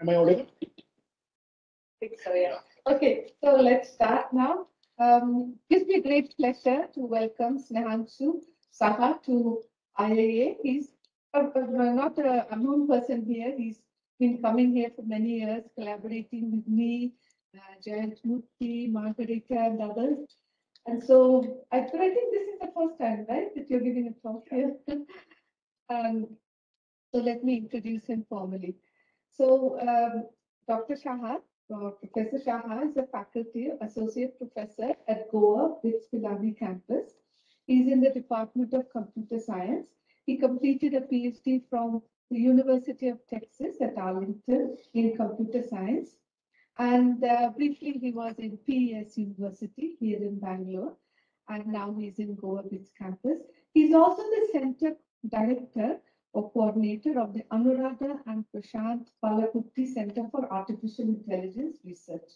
Am I audible? think so, yeah. Okay, so let's start now. Um, gives me great pleasure to welcome Snehanshu Saha to IIA. He's uh, uh, not a unknown person here. He's been coming here for many years, collaborating with me, uh, Jayant Murthy, Margarita, and others. And so I, but I think this is the first time, right, that you're giving a talk here. um, so let me introduce him formally. So um, Dr. Shahat uh, Professor Saha is a faculty associate professor at Goa BITS Pilani campus. He's in the Department of Computer Science. He completed a PhD from the University of Texas at Arlington in computer science. And uh, briefly, he was in PES University here in Bangalore. And now he's in Goa BITS campus. He's also the center director or coordinator of the Anuradha and Prashant Palakutty Center for Artificial Intelligence Research.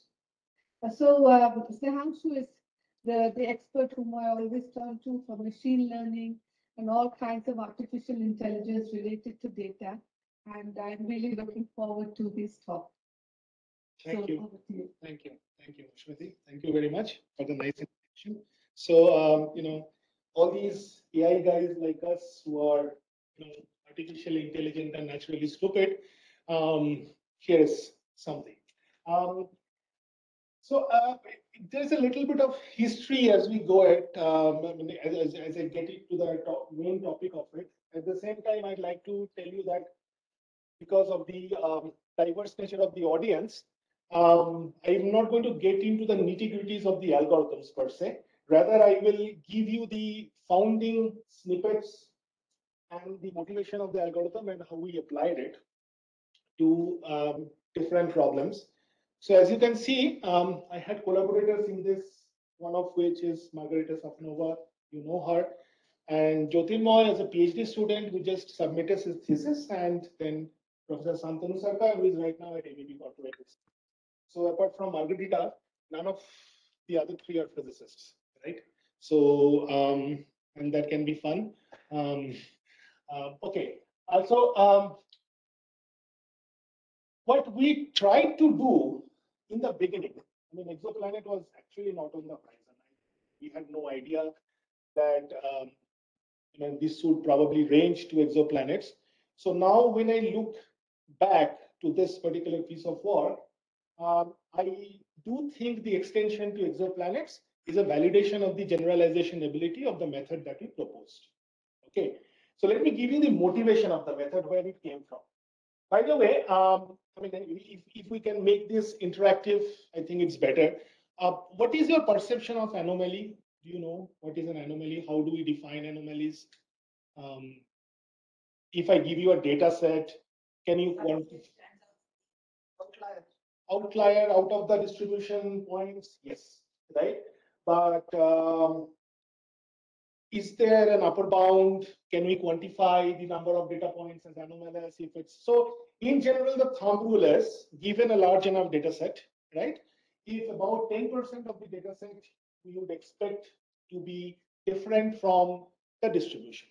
Uh, So um, Snehanshu is the, the expert whom I always turn to for machine learning and all kinds of artificial intelligence related to data. And I'm really looking forward to this talk. Thank So you. Thank you. Thank you, Ashwati. Thank you very much for the nice introduction. So, um, you know, all these AI guys like us who are, you know, artificially intelligent and naturally stupid, um, here's something. Um, so, uh, there's a little bit of history as we go at, um, as, as I get into the top, main topic of it. At the same time, I'd like to tell you that because of the um, diverse nature of the audience, um, I'm not going to get into the nitty gritties of the algorithms per se. Rather, I will give you the founding snippets and the motivation of the algorithm and how we applied it to um, different problems. So as you can see, um, I had collaborators in this, one of which is Margarita Safonova, you know her, and Jyotirmoy as a PhD student who just submitted his thesis, and then Professor Santanu Sarkar, who is right now at ABB Corporate. So apart from Margarita, none of the other three are physicists, right? So, um, and that can be fun. Um, okay, also, um, what we tried to do in the beginning, I mean, exoplanet was actually not on the horizon. We had no idea that um, you know, this would probably range to exoplanets. So now when I look back to this particular piece of work, um, I do think the extension to exoplanets is a validation of the generalization ability of the method that we proposed. Okay, so let me give you the motivation of the method, where it came from. By the way, um, I mean, if, if we can make this interactive, I think it's better. Uh, what is your perception of anomaly? Do you know what is an anomaly? How do we define anomalies? Um, if I give you a data set, can you quantify? outlier Outlier out of the distribution points? Yes, right? But um, is there an upper bound? Can we quantify the number of data points as anomalous if it's so? In general, the thumb rule is given a large enough data set, right? If about 10% of the data set we would expect to be different from the distribution.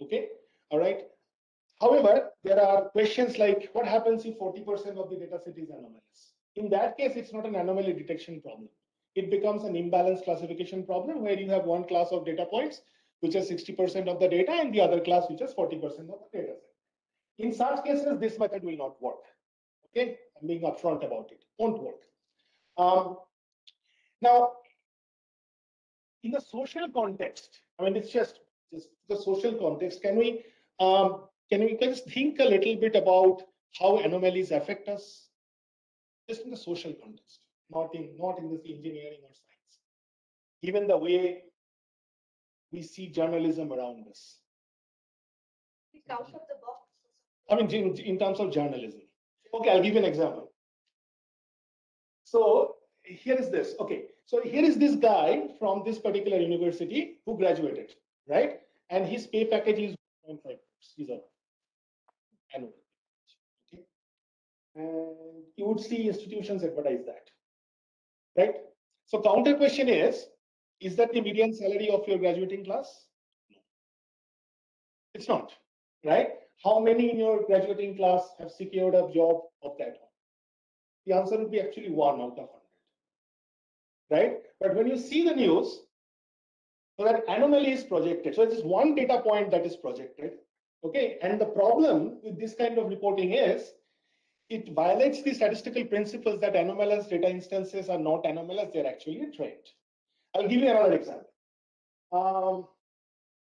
Okay, all right. However, there are questions like what happens if 40% of the data set is anomalous? In that case, it's not an anomaly detection problem. It becomes an imbalance classification problem where you have one class of data points, which is 60% of the data, and the other class, which is 40% of the data set. In such cases, this method will not work. Okay, I'm being upfront about it. Won't work. Um, now, in the social context, I mean, it's just just the social context. Can we um, can we just think a little bit about how anomalies affect us, just in the social context, not in not in this engineering or science, given the way we see journalism around us. Out of the box. I mean, in, in terms of journalism. Okay, I'll give you an example. So here is this. Okay, so here is this guy from this particular university who graduated, right? And his pay package is 1.5 He's a annual. Okay, and you would see institutions advertise that, right? So counter question is: Is that the median salary of your graduating class? No, it's not, right? how many in your graduating class have secured a job of that? The answer would be actually one out of 100. Right? But when you see the news, so that anomaly is projected. So it's just one data point that is projected. Okay. And the problem with this kind of reporting is it violates the statistical principles that anomalous data instances are not anomalous, they're actually a trend. I'll give you another example. Um,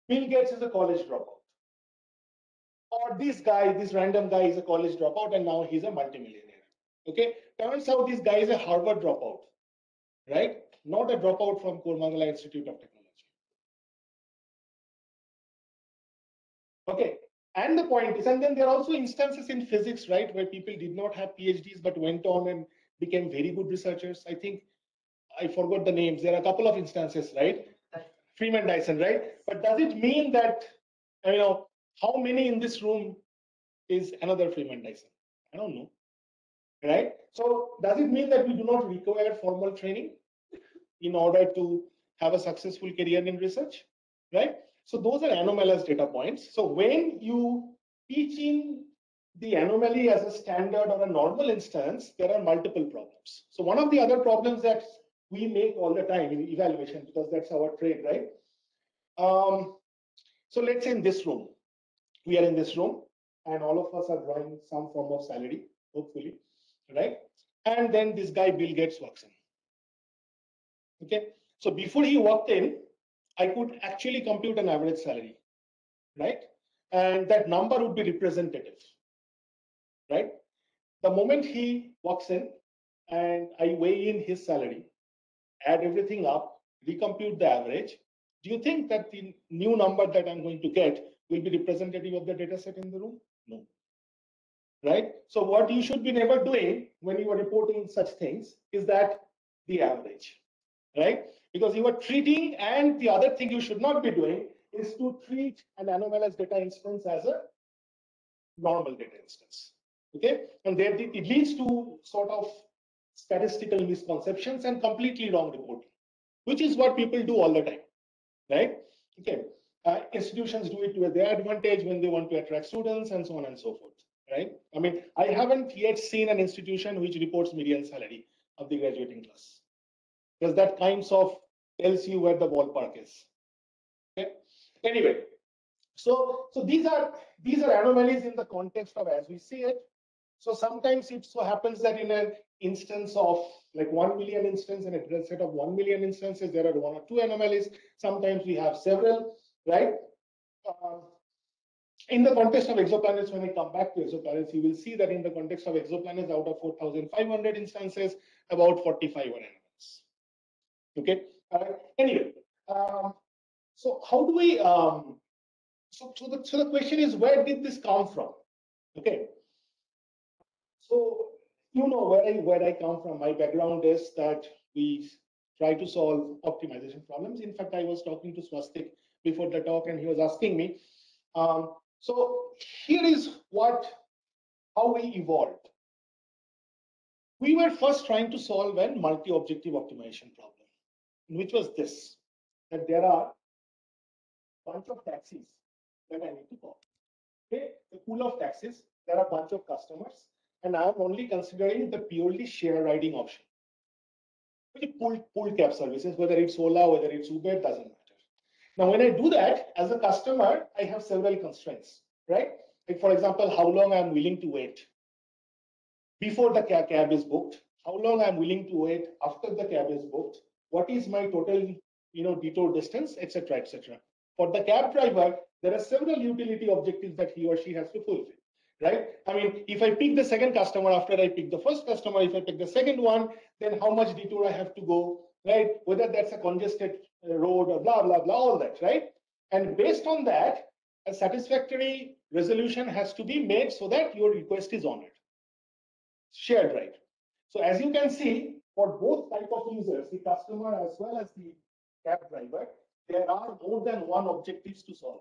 Bill Gates is a college dropout. Or this guy, this random guy is a college dropout and now he's a multimillionaire. Okay, turns out this guy is a Harvard dropout, right? Not a dropout from Koramangala Institute of Technology. Okay, and the point is, and then there are also instances in physics, right, where people did not have PhDs but went on and became very good researchers. I think I forgot the names. There are a couple of instances, right? Freeman Dyson, right? But does it mean that, you know, how many in this room is another Freeman Dyson? I don't know, right? So does it mean that we do not require formal training in order to have a successful career in research, right? So those are anomalous data points. So when you teach in the anomaly as a standard or a normal instance, there are multiple problems. So one of the other problems that we make all the time in evaluation, because that's our trade, right? Um, so let's say in this room, we are in this room and all of us are drawing some form of salary, hopefully, right? And then this guy, Bill Gates, walks in. Okay, so before he walked in, I could actually compute an average salary, right? And that number would be representative, right? The moment he walks in and I weigh in his salary, add everything up, recompute the average, do you think that the new number that I'm going to get will be representative of the data set in the room? No. Right? So what you should be never doing when you are reporting such things is that the average, right? Because you are treating, and the other thing you should not be doing is to treat an anomalous data instance as a normal data instance. Okay, and there it leads to sort of statistical misconceptions and completely wrong reporting, which is what people do all the time, right? Okay, uh, institutions do it to their advantage when they want to attract students and so on and so forth, right? I mean, I haven't yet seen an institution which reports median salary of the graduating class because that kinds of tells you where the ballpark is. Okay. Anyway, so so these are these are anomalies in the context of as we see it. So sometimes it so happens that in an instance of like 1 million instance in a set of 1 million instances, there are one or two anomalies. Sometimes we have several, right? Uh, in the context of exoplanets, when I come back to exoplanets, you will see that in the context of exoplanets, out of 4,500 instances, about 45 are anomalies. Okay, anyway, um, so how do we, um, so, so, the, so the question is, where did this come from? Okay, so you know where I, where I come from. My background is that we try to solve optimization problems. In fact, I was talking to Swastik before the talk and he was asking me. Um, so here is what, how we evolved. We were first trying to solve a multi-objective optimization problem which was this, that there are bunch of taxis that I need to call. Okay, the pool of taxis, there are bunch of customers, and I'm only considering the purely share riding option. Which pool, pool cab services, whether it's Ola, whether it's Uber, doesn't matter. Now, when I do that as a customer, I have several constraints, right? Like, for example, how long I'm willing to wait before the cab is booked, how long I'm willing to wait after the cab is booked, what is my total you know detour distance etc etc for the cab driver there are several utility objectives that he or she has to fulfill right? I mean if i pick the second customer after i pick the first customer if i pick the second one then how much detour i have to go right? Whether that's a congested uh, road or blah blah blah all that right? And based on that a satisfactory resolution has to be made so that your request is honored. Shared right? So as you can see for both type of users, the customer as well as the cab driver, there are more than one objectives to solve.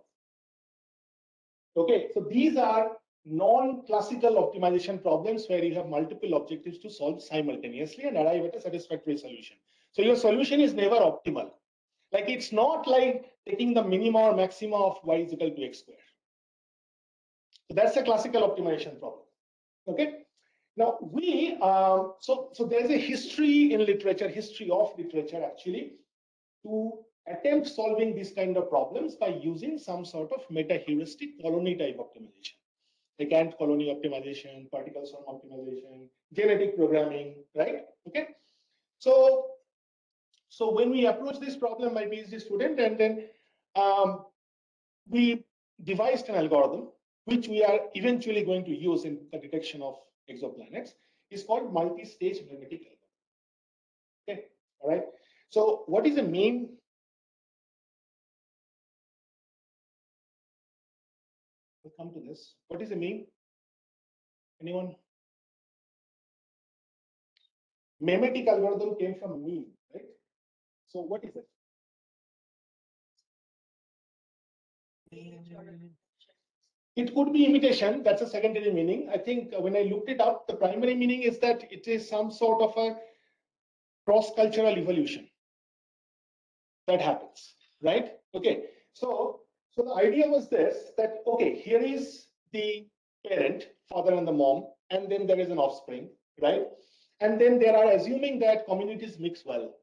Okay, so these are non-classical optimization problems where you have multiple objectives to solve simultaneously and arrive at a satisfactory solution. So your solution is never optimal. Like it's not like taking the minima or maxima of y is equal to x square. So that's a classical optimization problem. Okay. Now we um, so so there's a history in literature, history of literature actually, to attempt solving these kind of problems by using some sort of meta heuristic colony type optimization. Like ant colony optimization, particle swarm optimization, genetic programming, right? Okay. So so when we approach this problem, my PhD student, and then um, we devised an algorithm which we are eventually going to use in the detection of exoplanets is called multi-stage memetic algorithm. Okay, all right. So what is the main We'll come to this. What is the mean? Anyone? Memetic algorithm came from mean, right? So what is it? It could be imitation. That's a secondary meaning. I think uh, when I looked it up, the primary meaning is that it is some sort of a cross-cultural evolution that happens, right? Okay. So, so the idea was this: that okay, here is the parent, father and the mom, and then there is an offspring, right? And then there are assuming that communities mix well,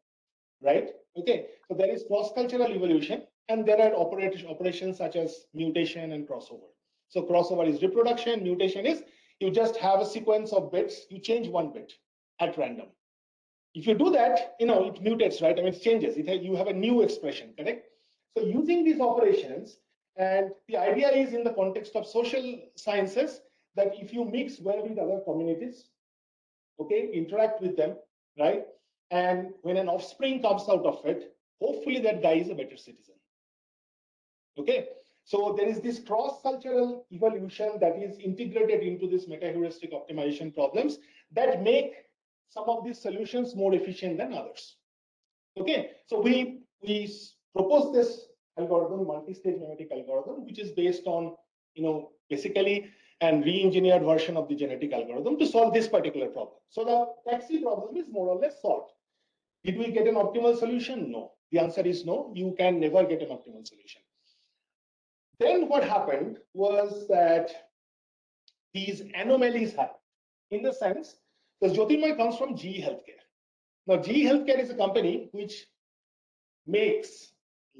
right? Okay. So there is cross-cultural evolution, and there are operat operations such as mutation and crossover. So crossover is reproduction, mutation is you just have a sequence of bits, you change one bit at random. If you do that, you know, it mutates, right? I mean, it changes. It you have a new expression, correct? So using these operations, and the idea is in the context of social sciences that if you mix well with other communities, okay, interact with them, right? And when an offspring comes out of it, hopefully that guy is a better citizen. Okay, so there is this cross-cultural evolution that is integrated into this meta-heuristic optimization problems that make some of these solutions more efficient than others. Okay, so we we propose this algorithm, multi-stage memetic algorithm, which is based on, you know, basically an re-engineered version of the genetic algorithm to solve this particular problem. So the taxi problem is more or less solved. Did we get an optimal solution? No. The answer is no. You can never get an optimal solution. Then what happened was that these anomalies happened in the sense that Jyotirmoy comes from GE Healthcare. Now, GE Healthcare is a company which makes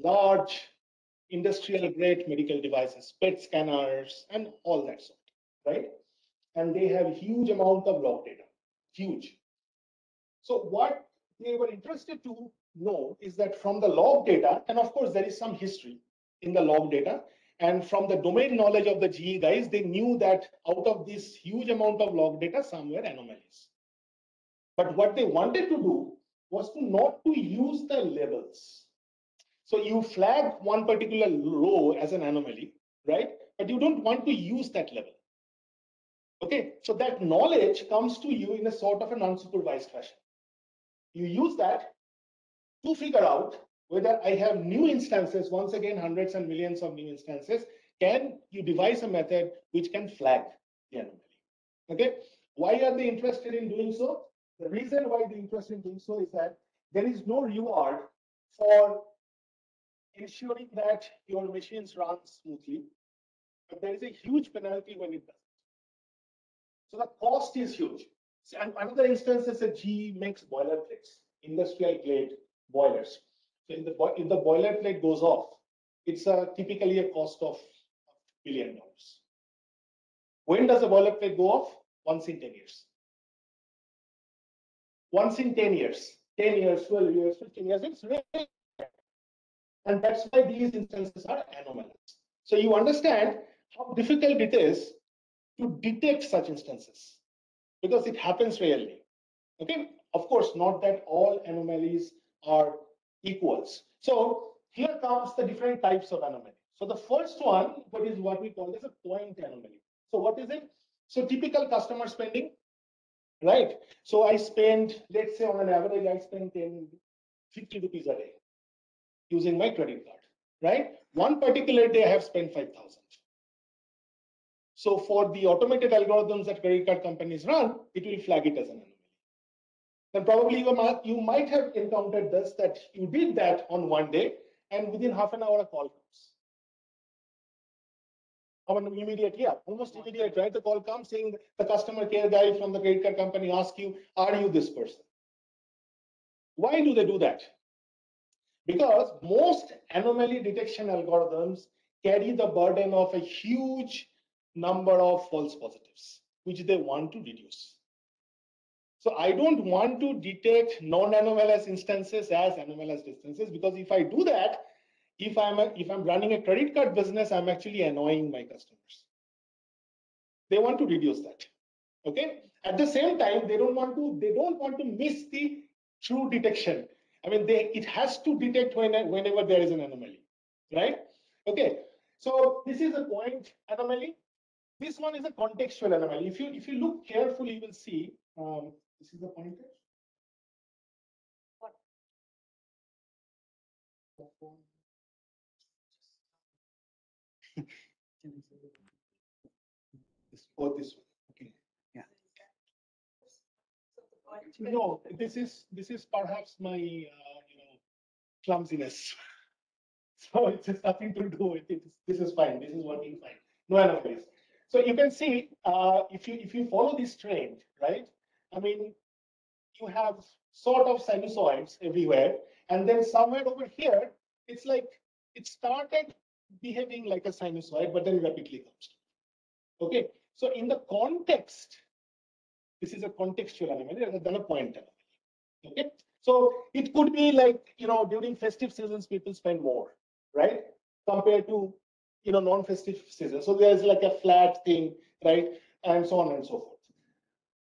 large industrial grade medical devices, PET scanners, and all that sort, right? And they have huge amount of log data, huge. So what they were interested to know is that from the log data, and of course there is some history in the log data, and from the domain knowledge of the GE guys, they knew that out of this huge amount of log data, some were anomalies. But what they wanted to do was to not to use the labels. So you flag one particular row as an anomaly, right? But you don't want to use that level. Okay, so that knowledge comes to you in a sort of an unsupervised fashion. You use that to figure out whether I have new instances, once again, hundreds and millions of new instances, can you devise a method which can flag the anomaly? Okay, why are they interested in doing so? The reason why they're interested in doing so is that there is no reward for ensuring that your machines run smoothly, but there is a huge penalty when it doesn't. So the cost is huge. And another instance is that GE makes boilerplates, industrial grade boilers. If the, if the boilerplate goes off, it's a, typically a cost of billion dollars. When does a boilerplate go off? Once in 10 years. Once in 10 years, 10 years, 12 years, 15 years, it's rare. And that's why these instances are anomalous. So you understand how difficult it is to detect such instances because it happens rarely. Okay, of course, not that all anomalies are equals. So here comes the different types of anomaly. So the first one, what is what we call as a point anomaly. So what is it? So typical customer spending, right? So I spend, let's say on an average, I spend 10, 50 rupees a day using my credit card, right? One particular day I have spent 5,000. So for the automated algorithms that credit card companies run, it will flag it as an anomaly then probably you might, you might have encountered this that you did that on one day and within half an hour a call comes. Our immediate, yeah, almost immediate, right? The call comes saying the customer care guy from the credit card company asks you, are you this person? Why do they do that? Because most anomaly detection algorithms carry the burden of a huge number of false positives, which they want to reduce. So I don't want to detect non-anomalous instances as anomalous instances because if I do that, if I'm a, if I'm running a credit card business, I'm actually annoying my customers. They want to reduce that. Okay. At the same time, they don't want to they don't want to miss the true detection. I mean, they it has to detect when, whenever there is an anomaly, right? Okay. So this is a point anomaly. This one is a contextual anomaly. If you if you look carefully, you will see um, this is the pointer. What? This or this one. Okay. So the point- No, this is this is perhaps my uh, you know clumsiness. So it has nothing to do with it. This is fine. This is working fine. No anomalies. So you can see uh, if you if you follow this trend, right? I mean, you have sort of sinusoids everywhere, and then somewhere over here, it's like it started behaving like a sinusoid, but then rapidly comes. Okay, so in the context, this is a contextual anomaly rather a point anomaly. Okay, so it could be like you know during festive seasons people spend more, right, compared to you know non-festive season. So there's like a flat thing, right, and so on and so forth.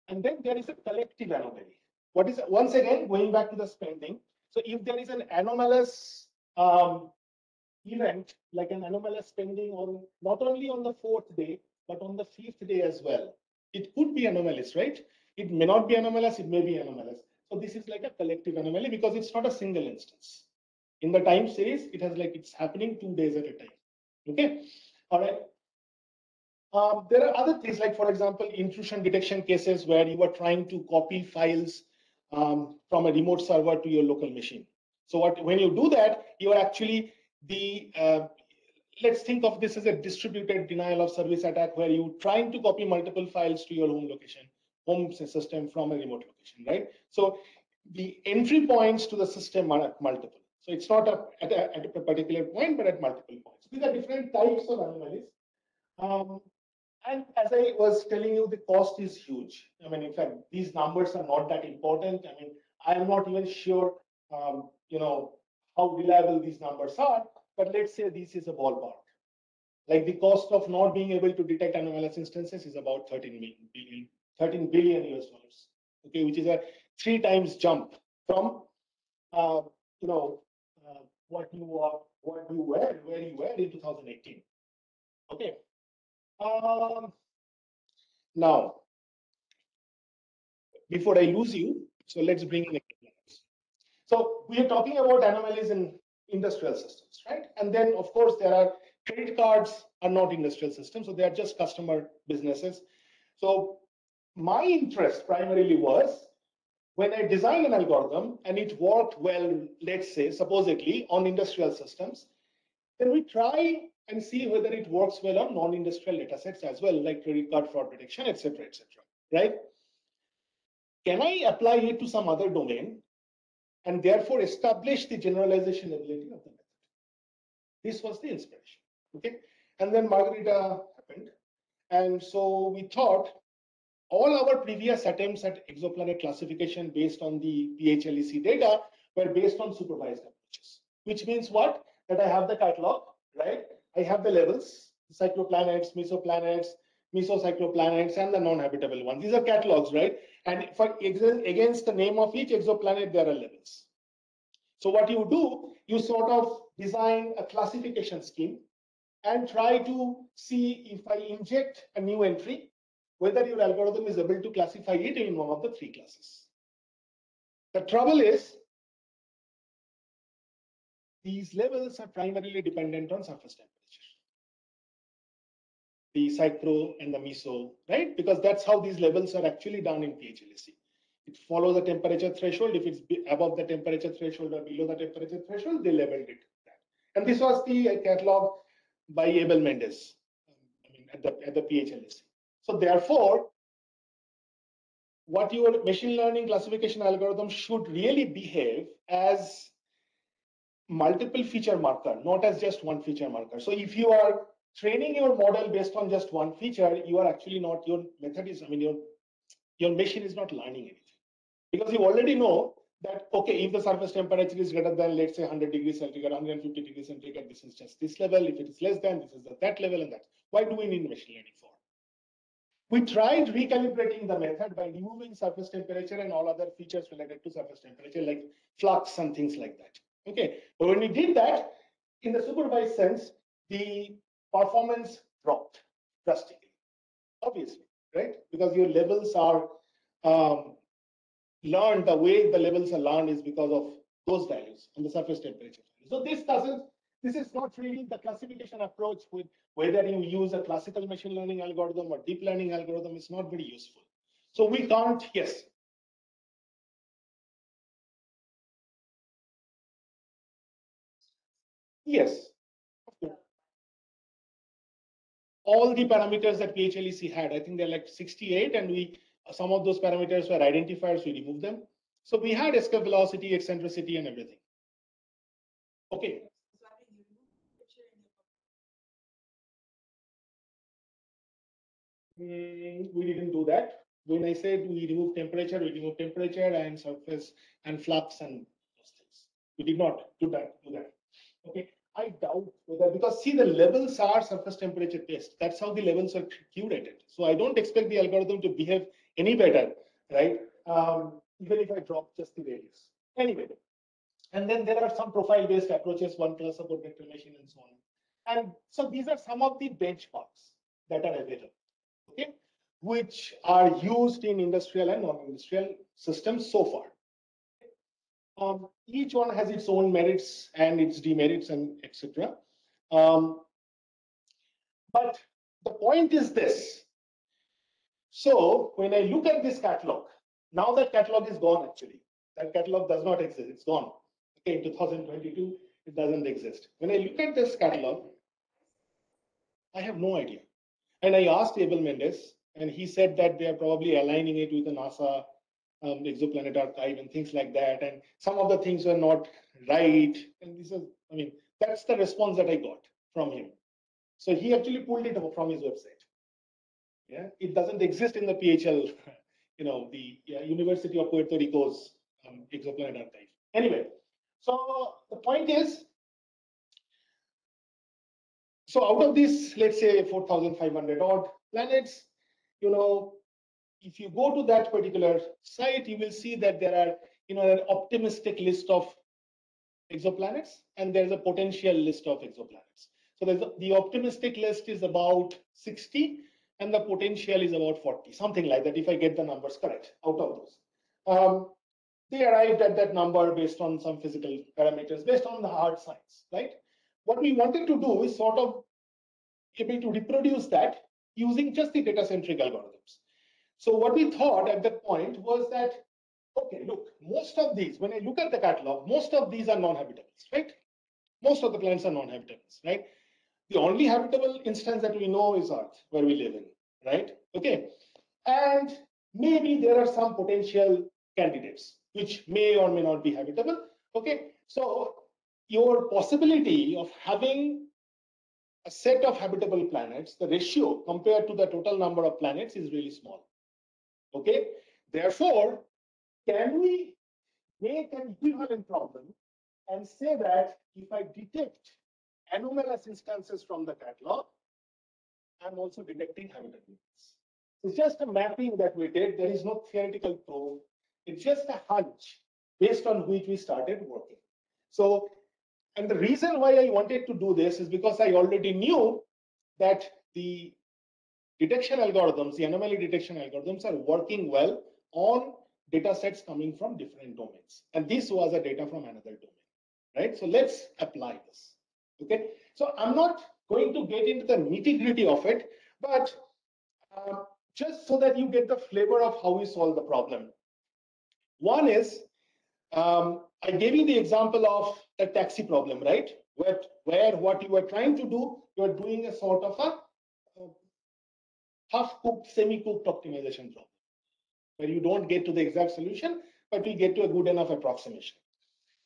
And then there is a collective anomaly. What is once again going back to the spending? So if there is an anomalous um, event like an anomalous spending on not only on the fourth day but on the fifth day as well, it could be anomalous, right? It may not be anomalous, it may be anomalous. So this is like a collective anomaly because it's not a single instance. In the time series, it has like it's happening two days at a time. Okay, all right. Um, there are other things like, for example, intrusion detection cases where you are trying to copy files um, from a remote server to your local machine. So what when you do that, you are actually the uh, let's think of this as a distributed denial of service attack where you are trying to copy multiple files to your home location, home system from a remote location, right? So the entry points to the system are multiple. So it's not a, at, a, at a particular point, but at multiple points. These are different types of anomalies. Um, and as I was telling you, the cost is huge. I mean, in fact, these numbers are not that important. I mean, I am not even sure, um, you know, how reliable these numbers are, but let's say this is a ballpark. Like the cost of not being able to detect anomalous instances is about 13 billion, 13 billion US dollars. Okay, which is a three times jump from, uh, you know, uh, what you what you were, where you were in 2018. Okay. Um, now, before I lose you, so let's bring in examples. So we are talking about anomalies in industrial systems, right? And then, of course, there are credit cards are not industrial systems, so they are just customer businesses. So my interest primarily was when I designed an algorithm and it worked well, let's say, supposedly on industrial systems, then we try and see whether it works well on non-industrial data sets as well, like credit card fraud detection, etc., etc. right? Can I apply it to some other domain and therefore establish the generalization ability of the method? This was the inspiration, okay? And then Margarita happened. And so we thought all our previous attempts at exoplanet classification based on the PHLEC data were based on supervised approaches, which means what? That I have the catalog, right? I have the levels, psychroplanets, mesoplanets, mesocycloplanets, and the non-habitable ones. These are catalogs, right? And for against the name of each exoplanet, there are levels. So what you do, you sort of design a classification scheme and try to see if I inject a new entry, whether your algorithm is able to classify it in one of the three classes. The trouble is, these levels are primarily dependent on surface temperature. The psychro and the meso, right? Because that's how these levels are actually done in PHLEC. It follows the temperature threshold. If it's above the temperature threshold or below the temperature threshold, they labeled it. And this was the uh, catalog by Abel Mendez. Um, at the, at the PHLEC. So therefore, what your machine learning classification algorithm should really behave as multiple feature marker, not as just one feature marker. So if you are training your model based on just one feature, you are actually not, your method is, I mean, your, your machine is not learning anything. Because you already know that, okay, if the surface temperature is greater than, let's say 100 degrees centigrade, 150 degrees centigrade, this is just this level. If it is less than, this is the, that level and that. Why do we need machine learning for? We tried recalibrating the method by removing surface temperature and all other features related to surface temperature, like flux and things like that. Okay, but when we did that, in the supervised sense, the performance dropped drastically, obviously, right? Because your levels are um, learned, the way the levels are learned is because of those values and the surface temperature. So this doesn't, this is not really the classification approach with whether you use a classical machine learning algorithm or deep learning algorithm is not very useful. So we can't, yes, Yes. All the parameters that PHLEC had, I think they're like 68, and we some of those parameters were identifiers, we removed them. So we had escape velocity, eccentricity, and everything. Okay. Mm, we didn't do that. When I said we remove temperature, we remove temperature and surface and flux and those things. We did not do that. Do that. Okay. I doubt whether because see the levels are surface temperature based. That's how the levels are curated. So I don't expect the algorithm to behave any better, right? Um, even if I drop just the radius. Anyway, and then there are some profile-based approaches, one plus vector machine and so on. And so these are some of the benchmarks that are available, okay, which are used in industrial and non-industrial systems so far. Um, each one has its own merits and its demerits and etc. Um, but the point is this. So when I look at this catalog, now that catalog is gone actually. That catalog does not exist, it's gone. Okay, in 2022, it doesn't exist. When I look at this catalog, I have no idea. And I asked Abel Mendez, and he said that they are probably aligning it with the NASA um, exoplanet archive and things like that. And some of the things were not right. And this is, I mean, that's the response that I got from him. So he actually pulled it from his website. Yeah, it doesn't exist in the PHL, you know, the yeah, University of Puerto Rico's um, exoplanet archive. Anyway, so the point is, so out of these, let's say 4,500 odd planets, you know, if you go to that particular site, you will see that there are, you know, an optimistic list of exoplanets and there's a potential list of exoplanets. So there's a, the optimistic list is about 60 and the potential is about 40, something like that, if I get the numbers correct out of those. Um, they arrived at that number based on some physical parameters, based on the hard science, right? What we wanted to do is sort of able to reproduce that using just the data-centric algorithms. So what we thought at that point was that, okay, look, most of these, when I look at the catalog, most of these are non-habitables, right? Most of the planets are non-habitables, right? The only habitable instance that we know is Earth, where we live in, right? Okay. And maybe there are some potential candidates which may or may not be habitable. Okay. So your possibility of having a set of habitable planets, the ratio compared to the total number of planets is really small. Okay, therefore, can we make an equivalent problem and say that if I detect anomalous instances from the catalog, I'm also detecting habitabilities. It's just a mapping that we did. There is no theoretical proof. It's just a hunch based on which we started working. So, and the reason why I wanted to do this is because I already knew that the detection algorithms, the anomaly detection algorithms are working well on data sets coming from different domains. And this was a data from another domain, right? So let's apply this, okay? So I'm not going to get into the nitty gritty of it, but uh, just so that you get the flavor of how we solve the problem. One is, um, I gave you the example of the taxi problem, right? Where, where what you are trying to do, you're doing a sort of a half-cooked, semi-cooked optimization problem, where you don't get to the exact solution, but you get to a good enough approximation.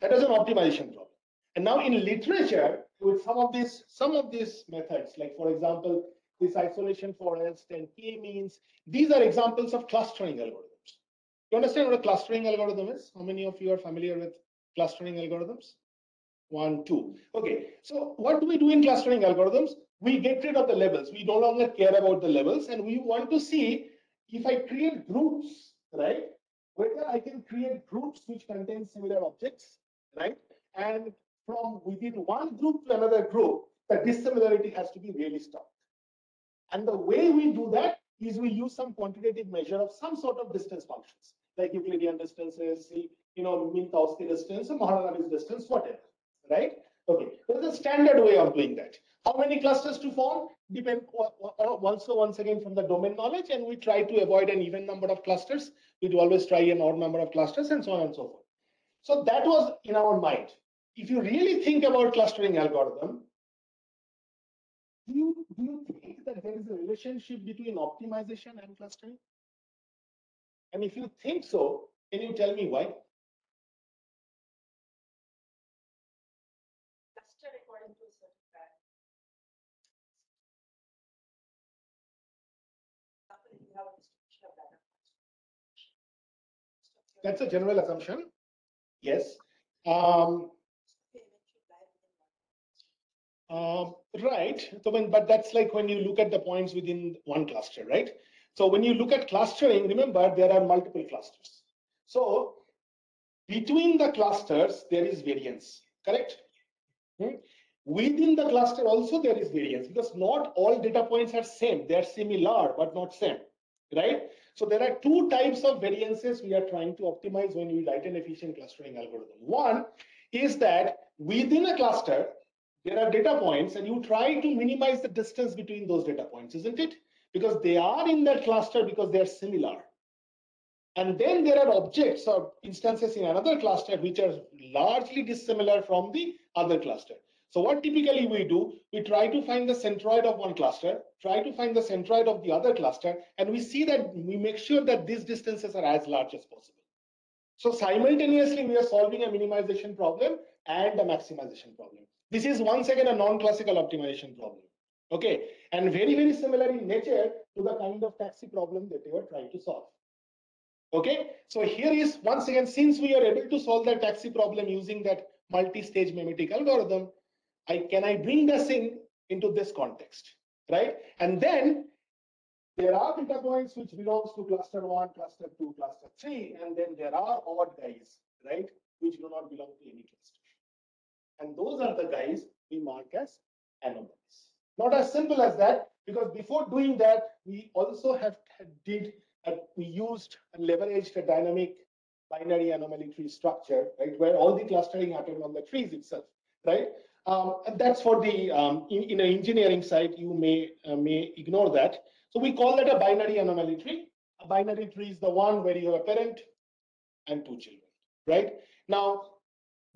That is an optimization problem. And now in literature, with some of these some of these methods, like for example, this isolation forest and k-means, these are examples of clustering algorithms. You understand what a clustering algorithm is? How many of you are familiar with clustering algorithms? One, two. Okay, so what do we do in clustering algorithms? We get rid of the labels. We no longer care about the labels, and we want to see if I create groups, right? Whether I can create groups which contain similar objects, right? And from within one group to another group, the dissimilarity has to be really stopped. And the way we do that is we use some quantitative measure of some sort of distance functions, like Euclidean distances, you know, Minkowski distance, or Mahalanobis distance, whatever, right? Okay, there's a standard way of doing that. How many clusters to form depend also once again from the domain knowledge, and we try to avoid an even number of clusters. We do always try an odd number of clusters and so on and so forth. So that was in our mind if you really think about clustering algorithm, do you, do you think that there is a relationship between optimization and clustering? And if you think so, can you tell me why? Cluster according to a certain pattern. Example, you have a distribution of data points. That's a general assumption. Yes. Um, um, right. So when, but that's like when you look at the points within one cluster, right? So when you look at clustering, remember there are multiple clusters. So between the clusters, there is variance, correct? Hmm? Within the cluster also there is variance because not all data points are same. They are similar, but not same, right? So there are two types of variances we are trying to optimize when we write an efficient clustering algorithm. One is that within a cluster, there are data points and you try to minimize the distance between those data points, isn't it? Because they are in that cluster because they are similar. And then there are objects or instances in another cluster which are largely dissimilar from the other cluster. So what typically we do, we try to find the centroid of one cluster, try to find the centroid of the other cluster, and we see that we make sure that these distances are as large as possible. So simultaneously, we are solving a minimization problem and a maximization problem. This is once again a non-classical optimization problem. Okay, and very, very similar in nature to the kind of taxi problem that they were trying to solve. Okay, so here is once again, since we are able to solve that taxi problem using that multi-stage memetic algorithm, I can I bring this in into this context, right? And then there are data points which belongs to cluster one, cluster two, cluster three, and then there are odd guys, right, which do not belong to any cluster. And those are the guys we mark as anomalies. Not as simple as that, because before doing that, we also have did we used and leveraged a dynamic binary anomaly tree structure, right, where all the clustering happened on the trees itself, right? Um, that's for the um, in, in an engineering side, you may uh, may ignore that. So we call that a binary anomaly tree. A binary tree is the one where you have a parent and two children, right? Now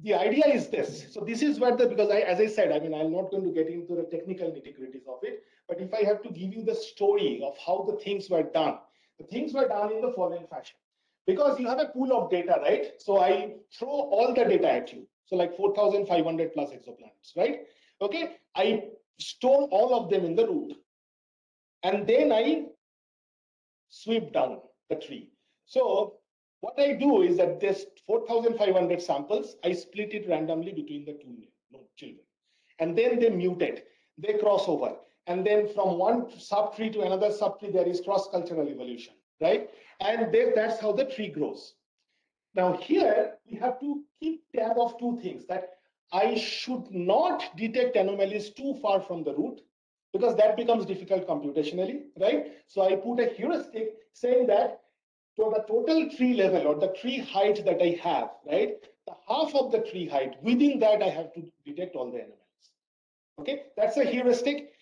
the idea is this. So this is where the, because I, as I said, I mean, I'm not going to get into the technical nitty-gritties of it, but if I have to give you the story of how the things were done, the things were done in the following fashion. Because you have a pool of data, right? So I throw all the data at you. So like 4,500 plus exoplanets, right? Okay, I store all of them in the root. And then I sweep down the tree. So what I do is that this 4,500 samples, I split it randomly between the two children. And then they mutate, they cross over. And then from one subtree to another subtree, there is cross-cultural evolution, right? And they, that's how the tree grows. Now here, we have to keep tab of two things, that I should not detect anomalies too far from the root, because that becomes difficult computationally, right? So I put a heuristic saying that so the total tree level or the tree height that I have, right? The half of the tree height, within that I have to detect all the anomalies. Okay, that's a heuristic.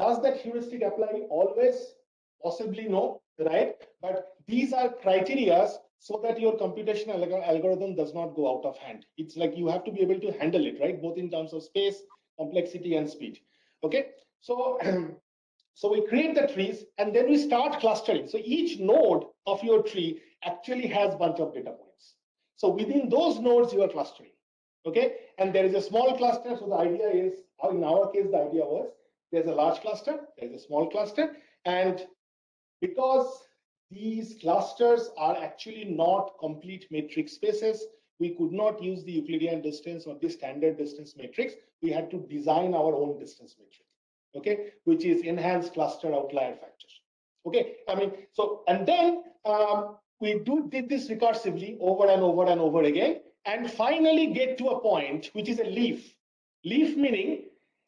Does that heuristic apply always? Possibly no, right? But these are criteria so that your computational algorithm does not go out of hand. It's like you have to be able to handle it, right? Both in terms of space, complexity, and speed. Okay, so So we create the trees and then we start clustering. So each node of your tree actually has bunch of data points. So within those nodes, you are clustering. Okay. And there is a small cluster. So the idea is, uh, in our case, the idea was there's a large cluster, there's a small cluster. And because these clusters are actually not complete metric spaces, we could not use the Euclidean distance or the standard distance matrix. We had to design our own distance matrix okay, which is enhanced cluster outlier factor. Okay, I mean, so, and then um, we do did this recursively over and over and over again, and finally get to a point which is a leaf. Leaf meaning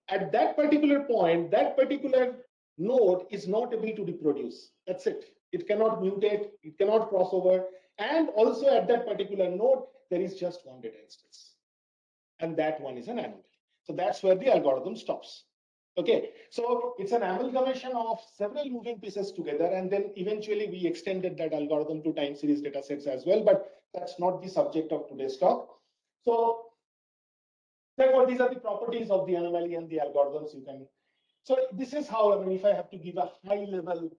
at that particular point, that particular node is not able to reproduce. That's it. It cannot mutate, it cannot cross over. And also at that particular node, there is just one data instance. And that one is an anomaly. So that's where the algorithm stops. Okay, so it's an amalgamation of several moving pieces together, and then eventually we extended that algorithm to time series data sets as well, but that's not the subject of today's talk. So therefore, these are the properties of the anomaly and the algorithms you can. So this is how, I mean, if I have to give a high level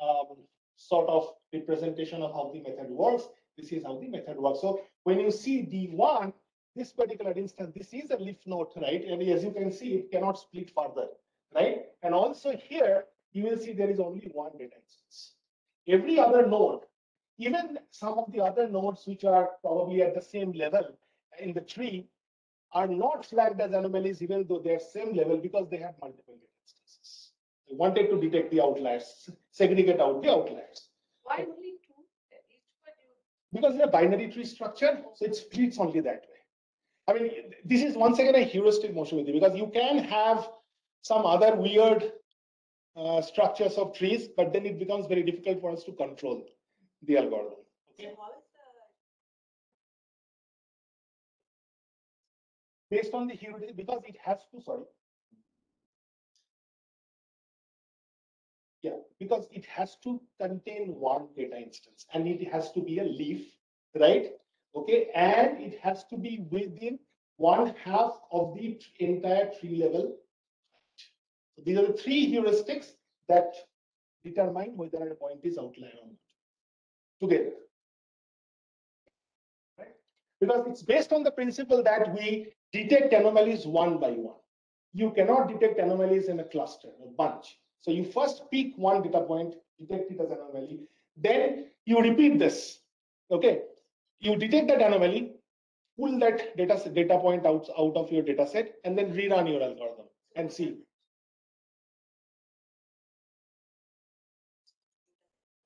um, sort of representation of how the method works, this is how the method works. So when you see D1, this particular instance, this is a leaf node, right? And as you can see, it cannot split further right? And also here, you will see there is only one data instance. Every other node, even some of the other nodes which are probably at the same level in the tree, are not flagged as anomalies even though they're same level because they have multiple data. They wanted to detect the outliers, segregate out the outliers. Why only two? Each one you Because it's a binary tree structure, so it splits only that way. I mean, this is once again a heuristic motion with you because you can have some other weird uh, structures of trees, but then it becomes very difficult for us to control the algorithm. Okay, how is the, based on the heuristic, because it has to, sorry. Because it has to contain one data instance and it has to be a leaf, right? Okay, and it has to be within one half of the entire tree level So These are the three heuristics that determine whether a point is outlier or not together. Right? Because it's based on the principle that we detect anomalies one by one. You cannot detect anomalies in a cluster, a bunch. So you first pick one data point, detect it as an anomaly, then you repeat this. Okay, you detect that anomaly, pull that data data point out, out of your data set, and then rerun your algorithm and see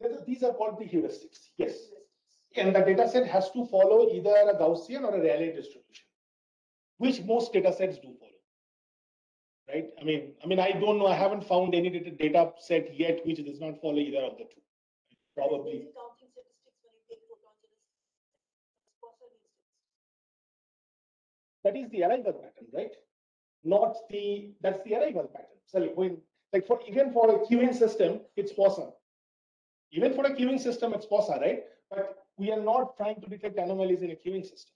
These- These are called the heuristics. Yes. And the data set has to follow either a Gaussian or a Rayleigh distribution, which most data sets do follow. Right? I mean, I mean, I don't know. I haven't found any data, data set yet which does not follow either of the two. Probably. basic counting statistics when you take photons in a Poisson instance? That is the arrival pattern, right? Not the, that's the arrival pattern. So like when, like for, even for a queuing system, it's Poisson. Even for a queuing system, it's Poisson, right? But we are not trying to detect anomalies in a queuing system.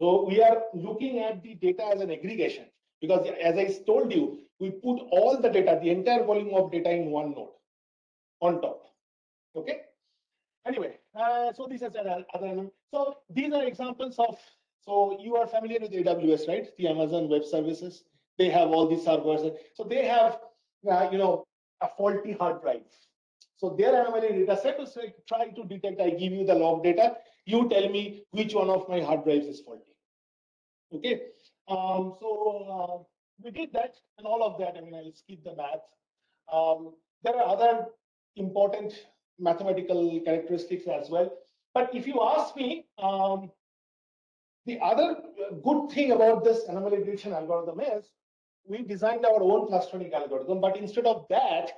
So we are looking at the data as an aggregation because as I told you, we put all the data, the entire volume of data in one node on top. Okay. Anyway, uh, so this is another, so these are examples of, so you are familiar with AWS, right? The Amazon Web Services. They have all these servers. So they have, uh, you know, a faulty hard drive. So their anomaly data set is try to detect, I give you the log data, you tell me which one of my hard drives is faulty. Okay, um, so uh, we did that and all of that. I mean, I'll skip the math. Um, there are other important mathematical characteristics as well. But if you ask me, um, the other good thing about this anomaly detection algorithm is we designed our own clustering algorithm, but instead of that,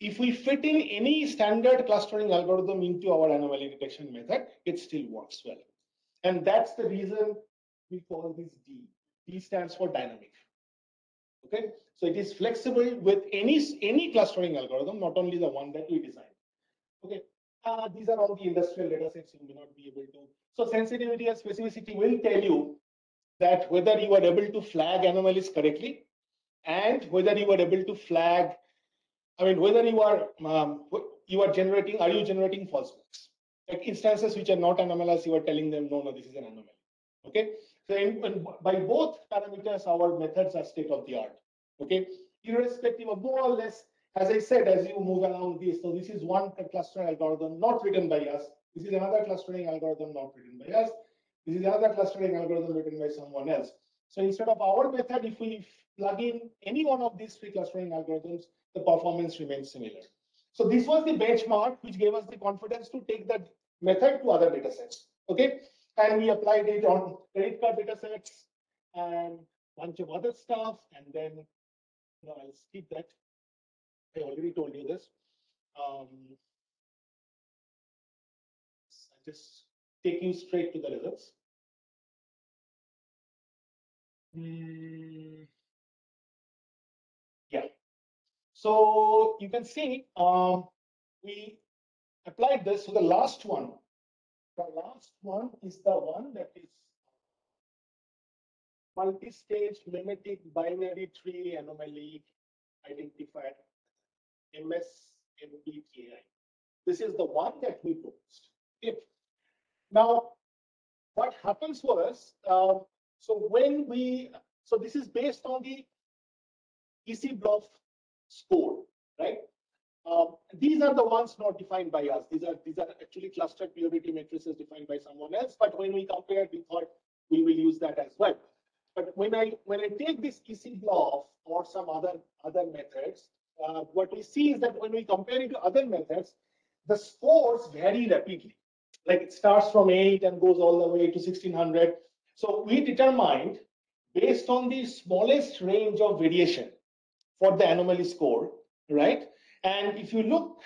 if we fit in any standard clustering algorithm into our anomaly detection method, it still works well. And that's the reason we call this D. D stands for dynamic. Okay, so it is flexible with any, any clustering algorithm, not only the one that we designed. Okay, uh, these are all the industrial data sets you may not be able to. So sensitivity and specificity will tell you that whether you are able to flag anomalies correctly and whether you are able to flag I mean, whether you are, um, you are generating, are you generating false books? Like instances which are not anomalous, you are telling them, no, no, this is an anomaly. Okay, by both parameters, our methods are state of the art. Okay, irrespective of more or less, as I said, as you move along this, so this is one clustering algorithm not written by us. This is another clustering algorithm not written by us. This is another clustering algorithm written by someone else. So instead of our method, if we plug in any one of these three clustering algorithms, the performance remains similar. So this was the benchmark which gave us the confidence to take that method to other data sets. Okay, and we applied it on credit card data sets and bunch of other stuff, and then you know, I'll skip that. I already told you this. Um, I'll just take you straight to the results. Hmm. Yeah. So you can see, um, we applied this to the last one. The last one is the one that is multi-stage memetic binary tree anomaly identified MSMBTI. This is the one that we proposed. Okay. Now, what happens was, um, so when we, so this is based on the EC block score, right? Um, these are the ones not defined by us. These are these are actually clustered purity matrices defined by someone else. But when we compared, we thought we will use that as well. But when I when I take this EC block or some other other methods, uh, what we see is that when we compare it to other methods, the scores vary rapidly. Like it starts from eight and goes all the way to 1600. So we determined based on the smallest range of variation for the anomaly score, right? And if you look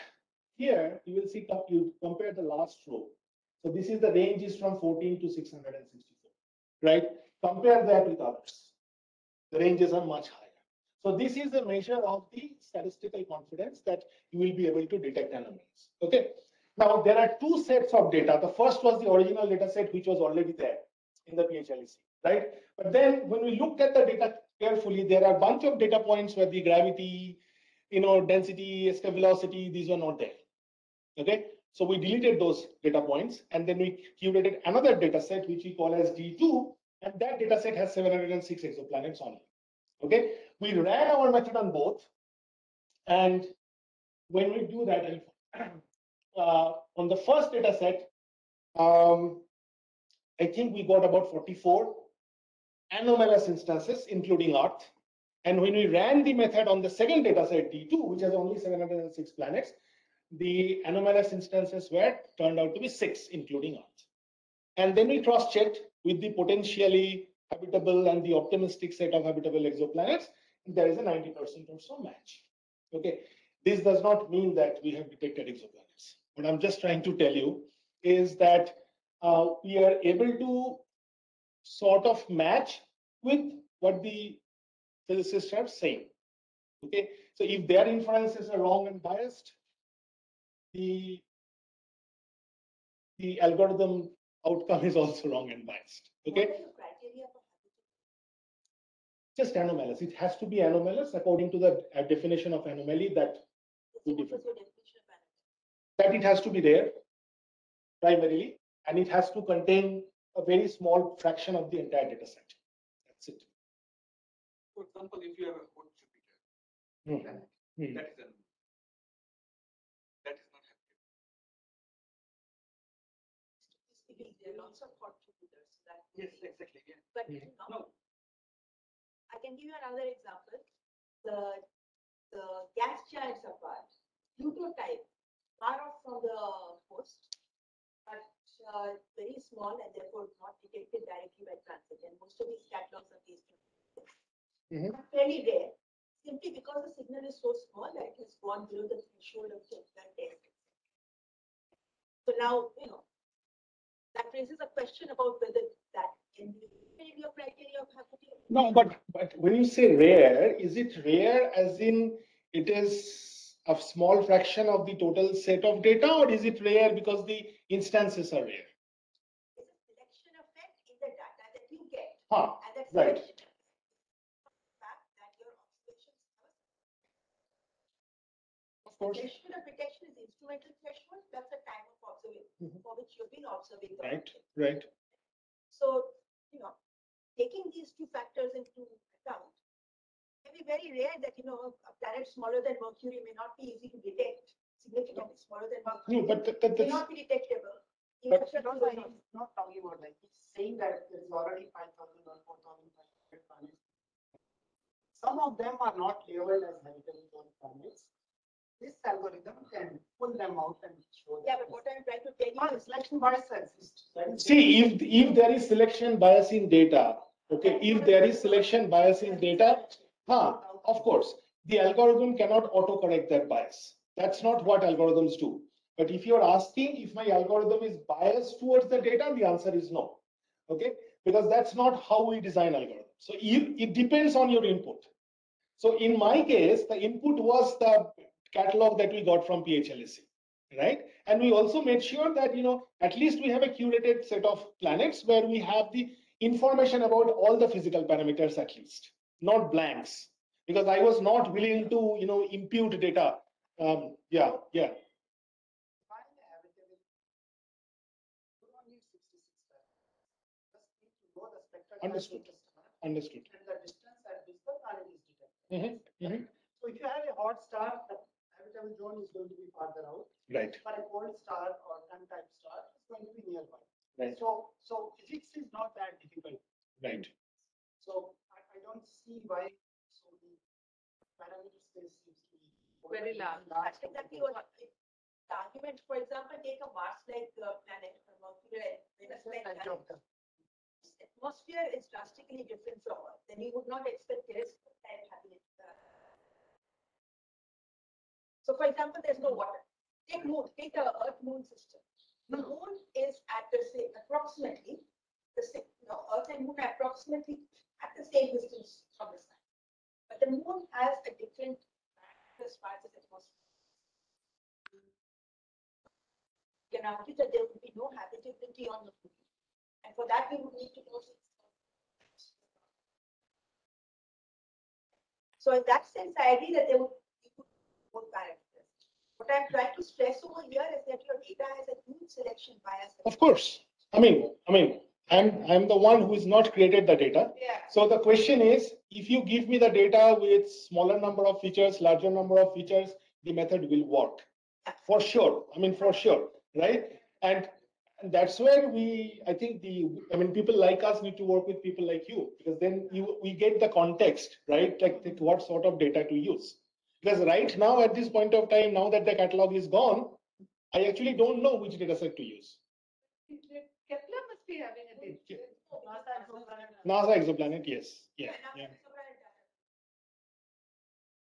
here, you will see you compare the last row. So this is the range is from 14 to 664, right? Compare that with others. The ranges are much higher. So this is a measure of the statistical confidence that you will be able to detect anomalies. Okay. Now there are two sets of data. The first was the original data set which was already there in the PHLEC, right? But then when we looked at the data carefully, there are a bunch of data points where the gravity, you know, density, escape velocity, these were not there. Okay, so we deleted those data points and then we curated another data set which we call as D2, and that data set has 706 exoplanets on it. Okay, we ran our method on both, and when we do that, uh, on the first data set, um, I think we got about 44 anomalous instances, including Earth. And when we ran the method on the second data set, D2, which has only 706 planets, the anomalous instances were turned out to be six, including Earth. And then we cross-checked with the potentially habitable and the optimistic set of habitable exoplanets. There is a 90% or so match. Okay, this does not mean that we have detected exoplanets. What I'm just trying to tell you is that uh, we are able to sort of match with what the physicists are saying. Okay, so if their inferences are wrong and biased, the the algorithm outcome is also wrong and biased. Okay, What is your criteria for habitability? just anomalous. It has to be anomalous according to the uh, definition of anomaly that What is different. definition of anomaly? that it has to be there primarily, and it has to contain a very small fraction of the entire data set. That's it. For example, if you have a hot Jupiter, Hmm. planet, Hmm. that is an that is not happening. There are lots of hot Jupiters, so that. could Yes, be. exactly. Yeah. But Mm. no, No, I can give you another example. The, the gas giants apart, Pluto type, far off from the host, but uh, very small and therefore not detected directly by transit. And most of these catalogs are these. Mhm. Are Fairly rare, simply because the signal is so small that it has gone below the threshold of the test. So now, you know, that raises a question about whether that can be in your criteria of habitability. No, but but when you say rare, is it rare as in it is a small fraction of the total set of data, or is it rare because the instances are rare? It's a selection effect in the data that you get. Huh, And that right. selection effect fact that your observations have a of course. Threshold of detection is instrumental threshold, that's the time of observing, Mhm. for which you've been observing. the Right. object. Right. So, you know, taking these two factors into account, it may be very rare that, you know, a planet smaller than Mercury may not be easy to detect, significantly smaller than Mercury. No, but that, that- May not be detectable. But- Even But if also, it's he's not talking about like, he's saying that there is already five thousand or four thousand five hundred planets. Some of them are not labeled as habitable zone planets. This algorithm can pull them out and show. Yeah, but what I'm trying to tell you Well, is, selection bias exists. See, if, if there is selection bias in data, okay, if there is selection bias in data, huh, of course, the algorithm cannot auto-correct that bias. That's not what algorithms do. But if you're asking if my algorithm is biased towards the data, the answer is no. Okay, because that's not how we design algorithms. So it, it depends on your input. So in my case, the input was the catalog that we got from PHLEC, right? And we also made sure that, you know, at least we have a curated set of planets where we have the information about all the physical parameters at least, not blanks. Because I was not willing to, you know, impute data. Um, yeah, yeah, Find the habitable. You don't need sixty-six parameters. Just need to know the spectral. type of Understood. understood. And the distance at which the planet is detected. Mhm, mhm. So if you have a hot star, the habitable zone is going to be farther out. Right, For a cold star or sun type star, it's going to be nearby. right, So, so physics is not that difficult. right. So I, I don't see why, so the parameter space seems to be. Very large. that's exactly what, it- the argument, for example, take a Mars-like uh, planet, a Mercury, Venus-like planet. atmosphere is drastically different from Earth, then you would not expect terrestrial type having it. uh, For example, there's no water. Take moon, take the Earth moon system. The moon is at the same, approximately, the same, no, Earth and moon are approximately at the same distance from the sun. But the moon has a different as far as atmosphere. You can argue that there would be no habitability on the moon. And for that, we would need to know. So in that sense, I agree that there would be more parameters. What I'm trying to stress over here is that your data has a huge selection bias. Of course. I mean, I mean, I'm, I'm the one who has not created the data. Yeah. So the question is, if you give me the data with smaller number of features, larger number of features, the method will work. For sure. I mean, for sure, right? And, and that's where we, I think the, I mean, people like us need to work with people like you, because then you, we get the context, right? Like what sort of data to use. Because right now, at this point of time, now that the catalog is gone, I actually don't know which data set to use. Kepler must be having a data. Yeah. NASA exoplanet. Yes, yeah, yeah. after several data.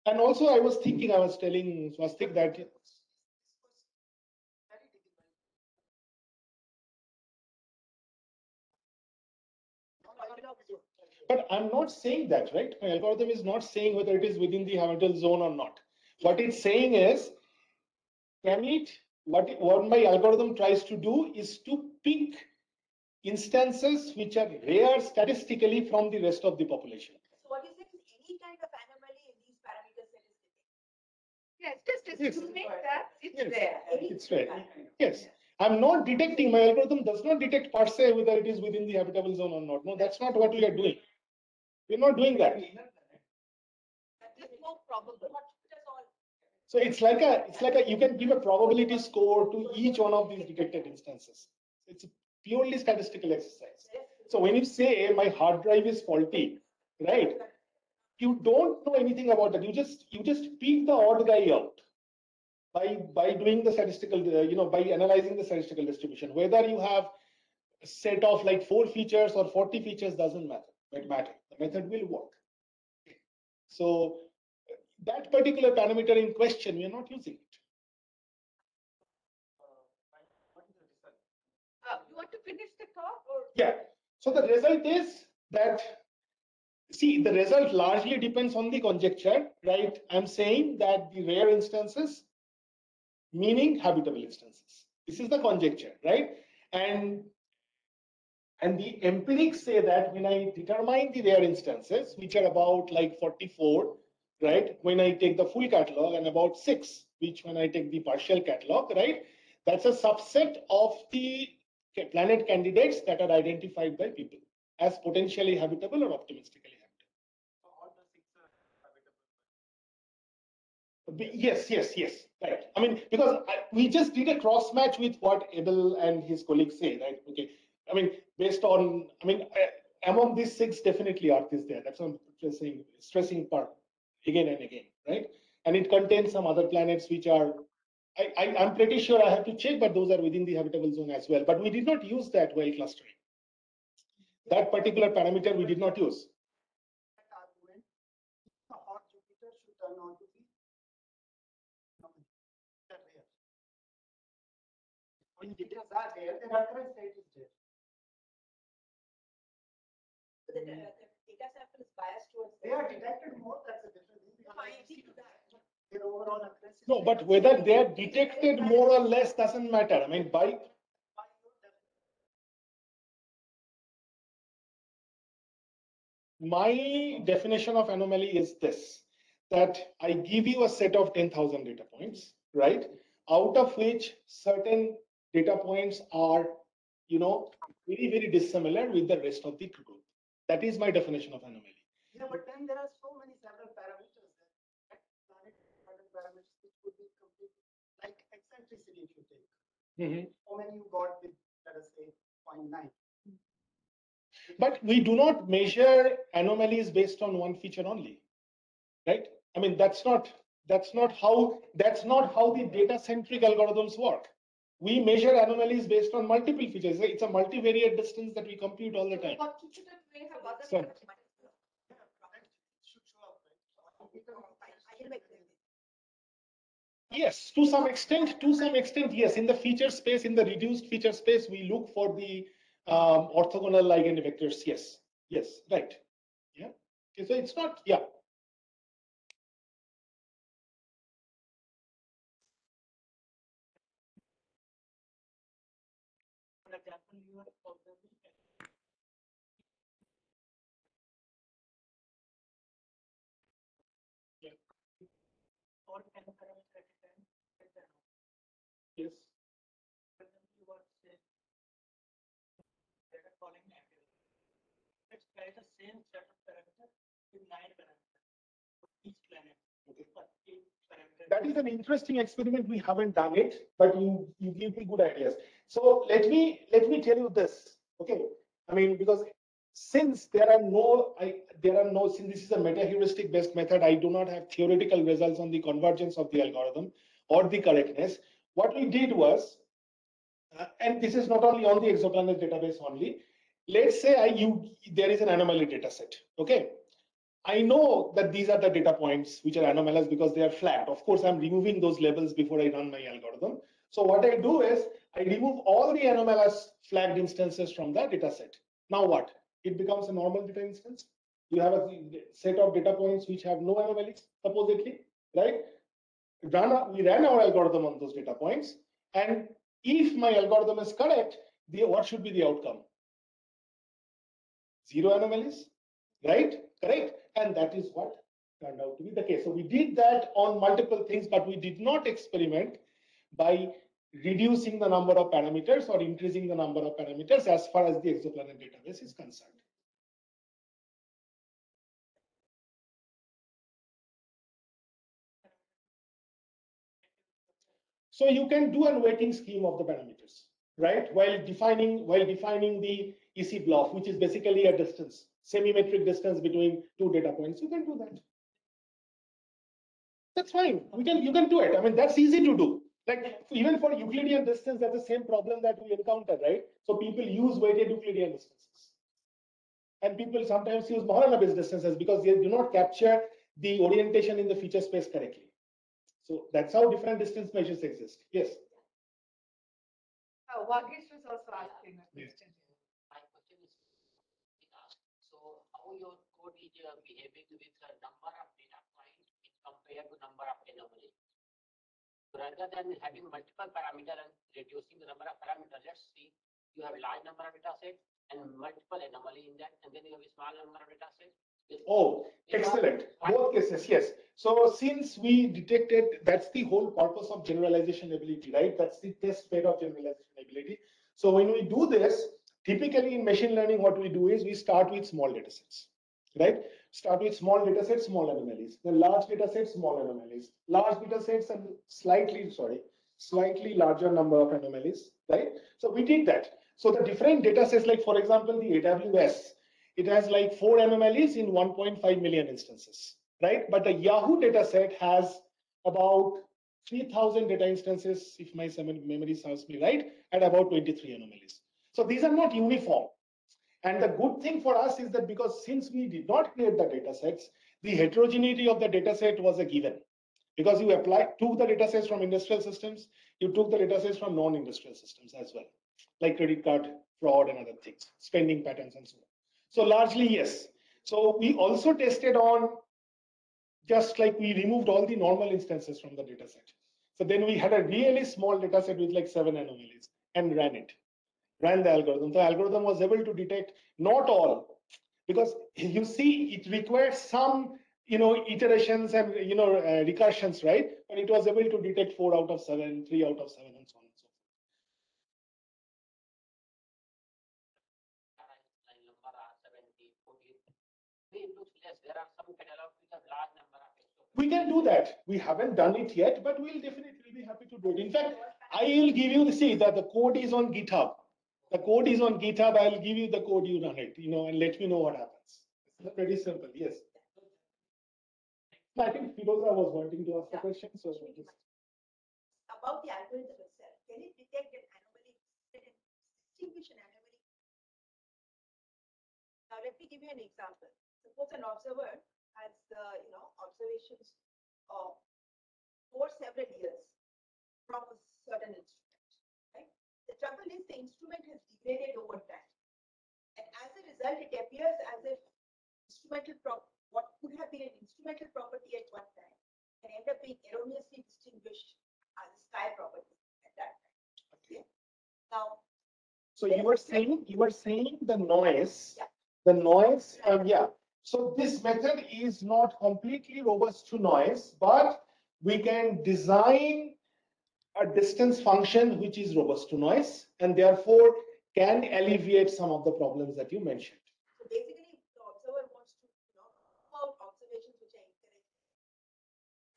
And also I was thinking, I was telling Swastik that But I'm not saying that, right? My algorithm is not saying whether it is within the habitable zone or not. What it's saying is, can it, what, what my algorithm tries to do is to pick instances which are rare statistically from the rest of the population. So what you said is any kind of anomaly in these parameters that is detected. Yes, just Yes. assuming that it's Yes. there. It's rare. Yes, I'm not detecting, my algorithm does not detect per se whether it is within the habitable zone or not. No, that's not what we are doing. We're not doing that. That is more probable. Not just all. So it's like a, it's like a, you can give a probability score to each one of these detected instances. It's a purely statistical exercise. So when you say my hard drive is faulty, right? You don't know anything about that. You just, you just pick the odd guy out by, by doing the statistical, uh, you know, by analyzing the statistical distribution. Whether you have a set of like four features or 40 features doesn't matter, it matter. The method will work. So that particular parameter in question, we are not using it. Uh, You want to finish the talk or? Yeah, so the result is that, see, the result largely depends on the conjecture, right? I'm saying that the rare instances, meaning habitable instances. This is the conjecture, right? And and the empirics say that when I determine the rare instances, which are about like 44, right? When I take the full catalog and about six, which when I take the partial catalog, right? That's a subset of the planet candidates that are identified by people as potentially habitable or optimistically habitable. So all the six are habitable. Be- Yes, yes, yes, right. I mean, because I, we just did a cross match with what Abel and his colleagues say, right? Okay. I mean, based on, I mean, uh, among these six, definitely Earth is there. That's what I'm stressing, stressing part again and again, right? And it contains some other planets which are, I, I, I'm pretty sure I have to check, but those are within the habitable zone as well. But we did not use that while clustering. That particular parameter we did not use. The. When Jupiters are there, their occurrence rate is there. The, mm-hmm. the the data sample is biased towards. They are detected more, that's a different thing. No, I agree to that. Their overall occurrence. No, but whether they are detected more or less doesn't matter. I mean, by By your definition, My definition of anomaly is this, that I give you a set of ten thousand data points, right? Out of which certain data points are, you know, very, very dissimilar with the rest of the group. That is my definition of anomaly. Yeah, but then there are so many several parameters that, planet, parameters which would be completely, like eccentricity if you take. Mm-hmm. How many you got with, let us say, 0.9? But we do not measure anomalies based on one feature only, right? I mean, that's not, that's not how, that's not how the data-centric algorithms work. We measure anomalies based on multiple features. It's a multivariate distance that we compute all the time. So-. Yes, to some extent, to some extent, yes. In the feature space, in the reduced feature space, we look for the um, orthogonal eigenvectors. Yes, yes, right. Yeah. Okay, so it's not, yeah. Example, you are saying data calling active. Let's try the same set of parameters with nine parameters for each planet. Okay. For each parameter. That is an interesting experiment. We haven't done it, but you, you give me good ideas. So let me, let me tell you this, okay? I mean, because since there are no, I, there are no, since this is a meta heuristic based method, I do not have theoretical results on the convergence of the algorithm or the correctness. What we did was, uh, and this is not only on the exoplanet database only. Let's say I, you, there is an anomaly data set, okay? I know that these are the data points which are anomalous because they are flat. Of course, I'm removing those labels before I run my algorithm. So what I do is I remove all the anomalous flagged instances from the data set. Now what? It becomes a normal data instance. You have a set of data points which have no anomalies, supposedly, right? Run, we ran our algorithm on those data points. And if my algorithm is correct, the, what should be the outcome? Zero anomalies, right? Correct? And that is what turned out to be the case. So we did that on multiple things, but we did not experiment by reducing the number of parameters or increasing the number of parameters as far as the exoplanet database is concerned. So you can do a weighting scheme of the parameters, right? While defining, while defining the EC block, which is basically a distance, semi-metric distance between two data points, you can do that. That's fine. We can, you can do it. I mean, that's easy to do. Like even for Euclidean distance, that's the same problem that we encounter, right? So people use weighted Euclidean distances. And people sometimes use Mahalanobis distances because they do not capture the orientation in the feature space correctly. So that's how different distance measures exist. Yes. Oh, Vagesh was also asking a Yes. question. My question is, it asked, so how your is uh, behaving with the number of data points compared to number of anomaly? Rather than having multiple parameter and reducing the number of parameter, let's see, you have a large number of data set and multiple anomaly in that, and then you have a small number of data set. Oh, excellent. Both cases, yes. So since we detected, that's the whole purpose of generalization ability, right? That's the test bed of generalization ability. So when we do this, typically in machine learning, what we do is we start with small data sets, right? Start with small data sets, small anomalies. The large data sets, small anomalies. Large data sets and slightly, sorry, slightly larger number of anomalies, right? So we did that. So the different data sets, like for example, the AWS, it has like four anomalies in 1.5 million instances, right? But the Yahoo data set has about 3000 data instances, if my memory serves me right, and about 23 anomalies. So these are not uniform. And the good thing for us is that because since we did not create the data sets, the heterogeneity of the data set was a given. Because you applied, took the data sets from industrial systems, you took the data sets from non-industrial systems as well, like credit card fraud and other things, spending patterns and so on. So largely, yes. So we also tested on just like we removed all the normal instances from the data set. So then we had a really small data set with like seven anomalies and ran it, ran the algorithm. The algorithm was able to detect not all, because you see it requires some you know iterations and you know uh, recursions, right? But it was able to detect four out of seven, three out of seven, and so on and so forth. line number are 70, 14. It looks less. There are some catalogs which have large number of extra. We can do that. We haven't done it yet, but we'll definitely be happy to do it. In fact, I will give you the see that the code is on GitHub. The code is on GitHub. I'll give you the code. You run it, you know, and let me know what happens. It's pretty simple. Yes. I think Firoza was wanting to ask a question, so Shmiti, About the algorithm itself, can it detect an anomaly and distinguish an anomaly? Now, let me give you an example. Suppose an observer has, the you know, observations of for several years from a certain instrument, trouble is the instrument has degraded over time. And as a result, it appears as if instrumental prop, what could have been an instrumental property at one time can end up being erroneously distinguished as a sky property at that time. Okay. Now, So you were saying, you were saying the noise, Yeah. the noise, um, yeah. So this method is not completely robust to noise, but we can design a distance function which is robust to noise and therefore can alleviate some of the problems that you mentioned. so basically, the observer wants to, you know, pull out observations which are incorrect.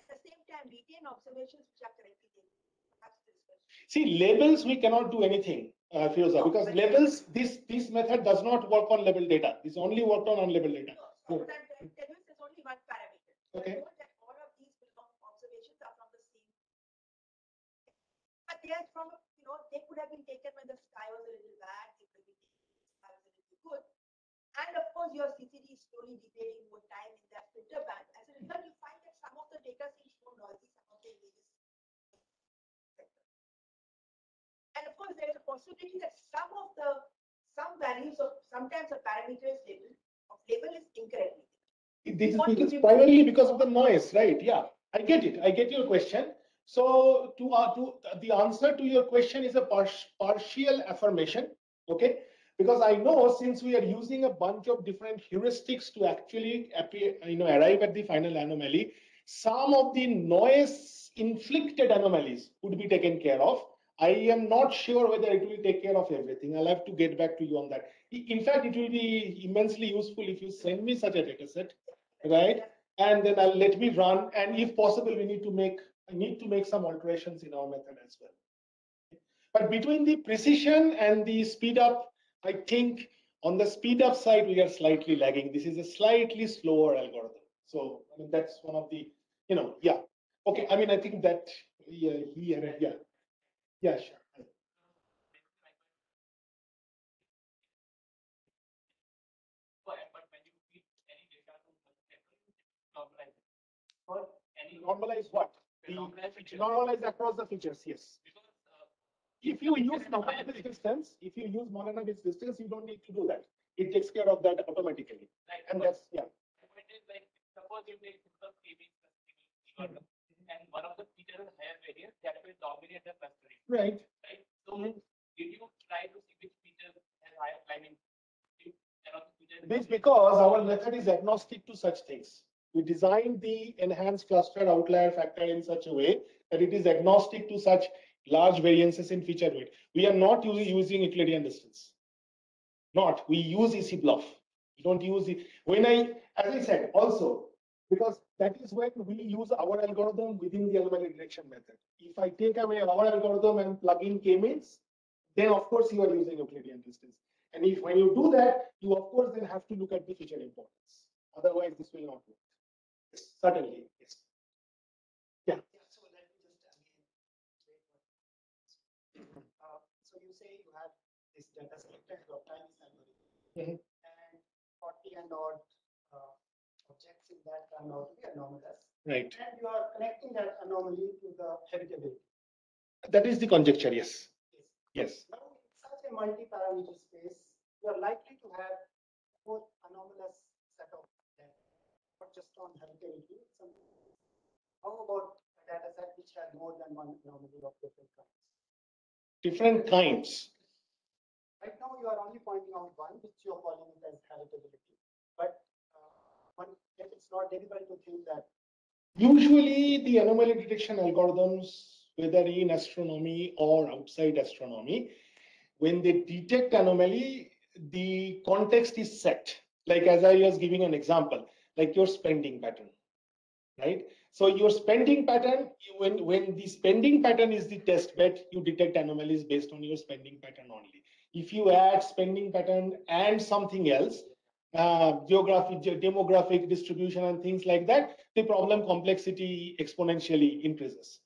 At the same time, retain observations which are correctly taken. That's the discussion. See, labels, we cannot do anything, uh, Firoza, because labels, this, this method does not work on label data. It's only worked on unlabeled data. So what I'm trying to tell you is there's only one parameter. So I Okay. told that all of these belong observations are from the same. But they are from, a- you know, they could have been taken when the sky was a little bad, they could have been taken when the sky was a little good. And of course, your CCD is slowly degrading over time in that filter band. As a result, you find that some of the data seems more noisy, some of the images. And of course, there is a possibility that some of the, some values of, sometimes a parameter is labeled, of label is incorrectly. This is because primarily because of the noise, right? Yeah, I get it. I get your question. So to, uh, to, the answer to your question is a par- partial affirmation, okay? Because I know since we are using a bunch of different heuristics to actually appear, you know, arrive at the final anomaly, some of the noise inflicted anomalies would be taken care of. I am not sure whether it will take care of everything. I'll have to get back to you on that. In fact, it will be immensely useful if you send me such a data set, right? And then I'll let me run. And if possible, we need to make, I need to make some alterations in our method as well. But between the precision and the speed up, I think on the speed up side, we are slightly lagging. This is a slightly slower algorithm. So I mean, that's one of the, you know, yeah. Okay, I mean, I think that, yeah, and yeah. Yeah, sure. But but when you feed any data to multi-level, normalize it. For any. Normalize what? The- Normalize across the features, yes. Uh, If you use Mahalanobis distance, if you use Mahalanobis distance, you don't need to do that. It takes care of that automatically. And that's, yeah. the point is like, suppose you take simple KB plus KB algorithm, and one of the features higher variance, that will dominate the clustering, Right. right? So hmm. did you try to see which feature has higher, I mean, if one of the features This because uh, our method is agnostic to such things. We designed the enhanced cluster outlier factor in such a way that it is agnostic to such large variances in feature weight. We are not using, using Euclidean distance. Not, we use EC bluff. We don't use it. When I, as I said, also, because that is when we use our algorithm within the anomaly detection method. If I take away our algorithm and plug in k-means, then of course you are using Euclidean distance. And if when you do that, you of course then have to look at the feature importance. Otherwise, this will not work. Yes, Certainly, yes. Yeah, so let me just again. wait for- Uh, So you say you have this data selected, your time is algorithm. Mhm. And forty and odd uh, objects in that turn out to be anomalous. Right. And you are connecting that anomaly to the habitability. That is the conjecture, yes. Yes. Now, in such a multi-parameter space, you are likely to have both anomalous set of data, not just on some- How about a data set which has more than one anomaly of different kinds? Different kinds. Right now, you are only pointing out one, which you are calling it as habitability. But uh, one, if it's not difficult to think that Usually, the anomaly detection algorithms, whether in astronomy or outside astronomy, when they detect anomaly, the context is set. Like as I was giving an example, like your spending pattern, right? So your spending pattern, when, when the spending pattern is the test bed, you detect anomalies based on your spending pattern only. If you add spending pattern and something else, uh, geographic, demographic distribution and things like that, the problem complexity exponentially increases.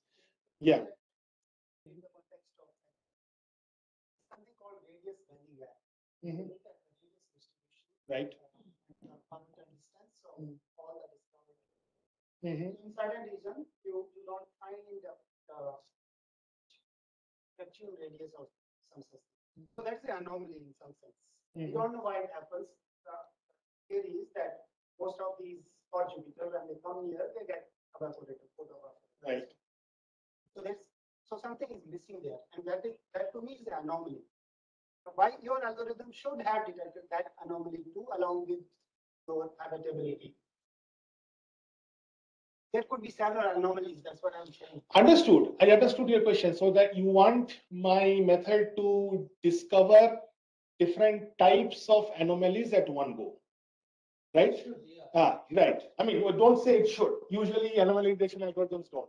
Yeah. in the context of something called radius bending gap. Mhm. Look at the radius distribution. Right. uh, uh, Parameter distance, so Mm. all the discovered Mhm. in certain region, you, you don't find the, the actual radius of some system. So that's the anomaly in some sense. We Mhm. don't know why it happens. The theory is that most of these for Jupiter, when they come here, they get evaporated, photoevaporated. Right. So that's, so something is missing there, and that is, that to me is the anomaly. Why your algorithm should have detected that anomaly too, along with your habitability. There could be several anomalies, that's what I'm saying. Understood. I understood your question. So that you want my method to discover different types of anomalies at one go. Right? Yeah. Ah, right. I mean, don't say it should. Usually anomaly detection algorithms don't.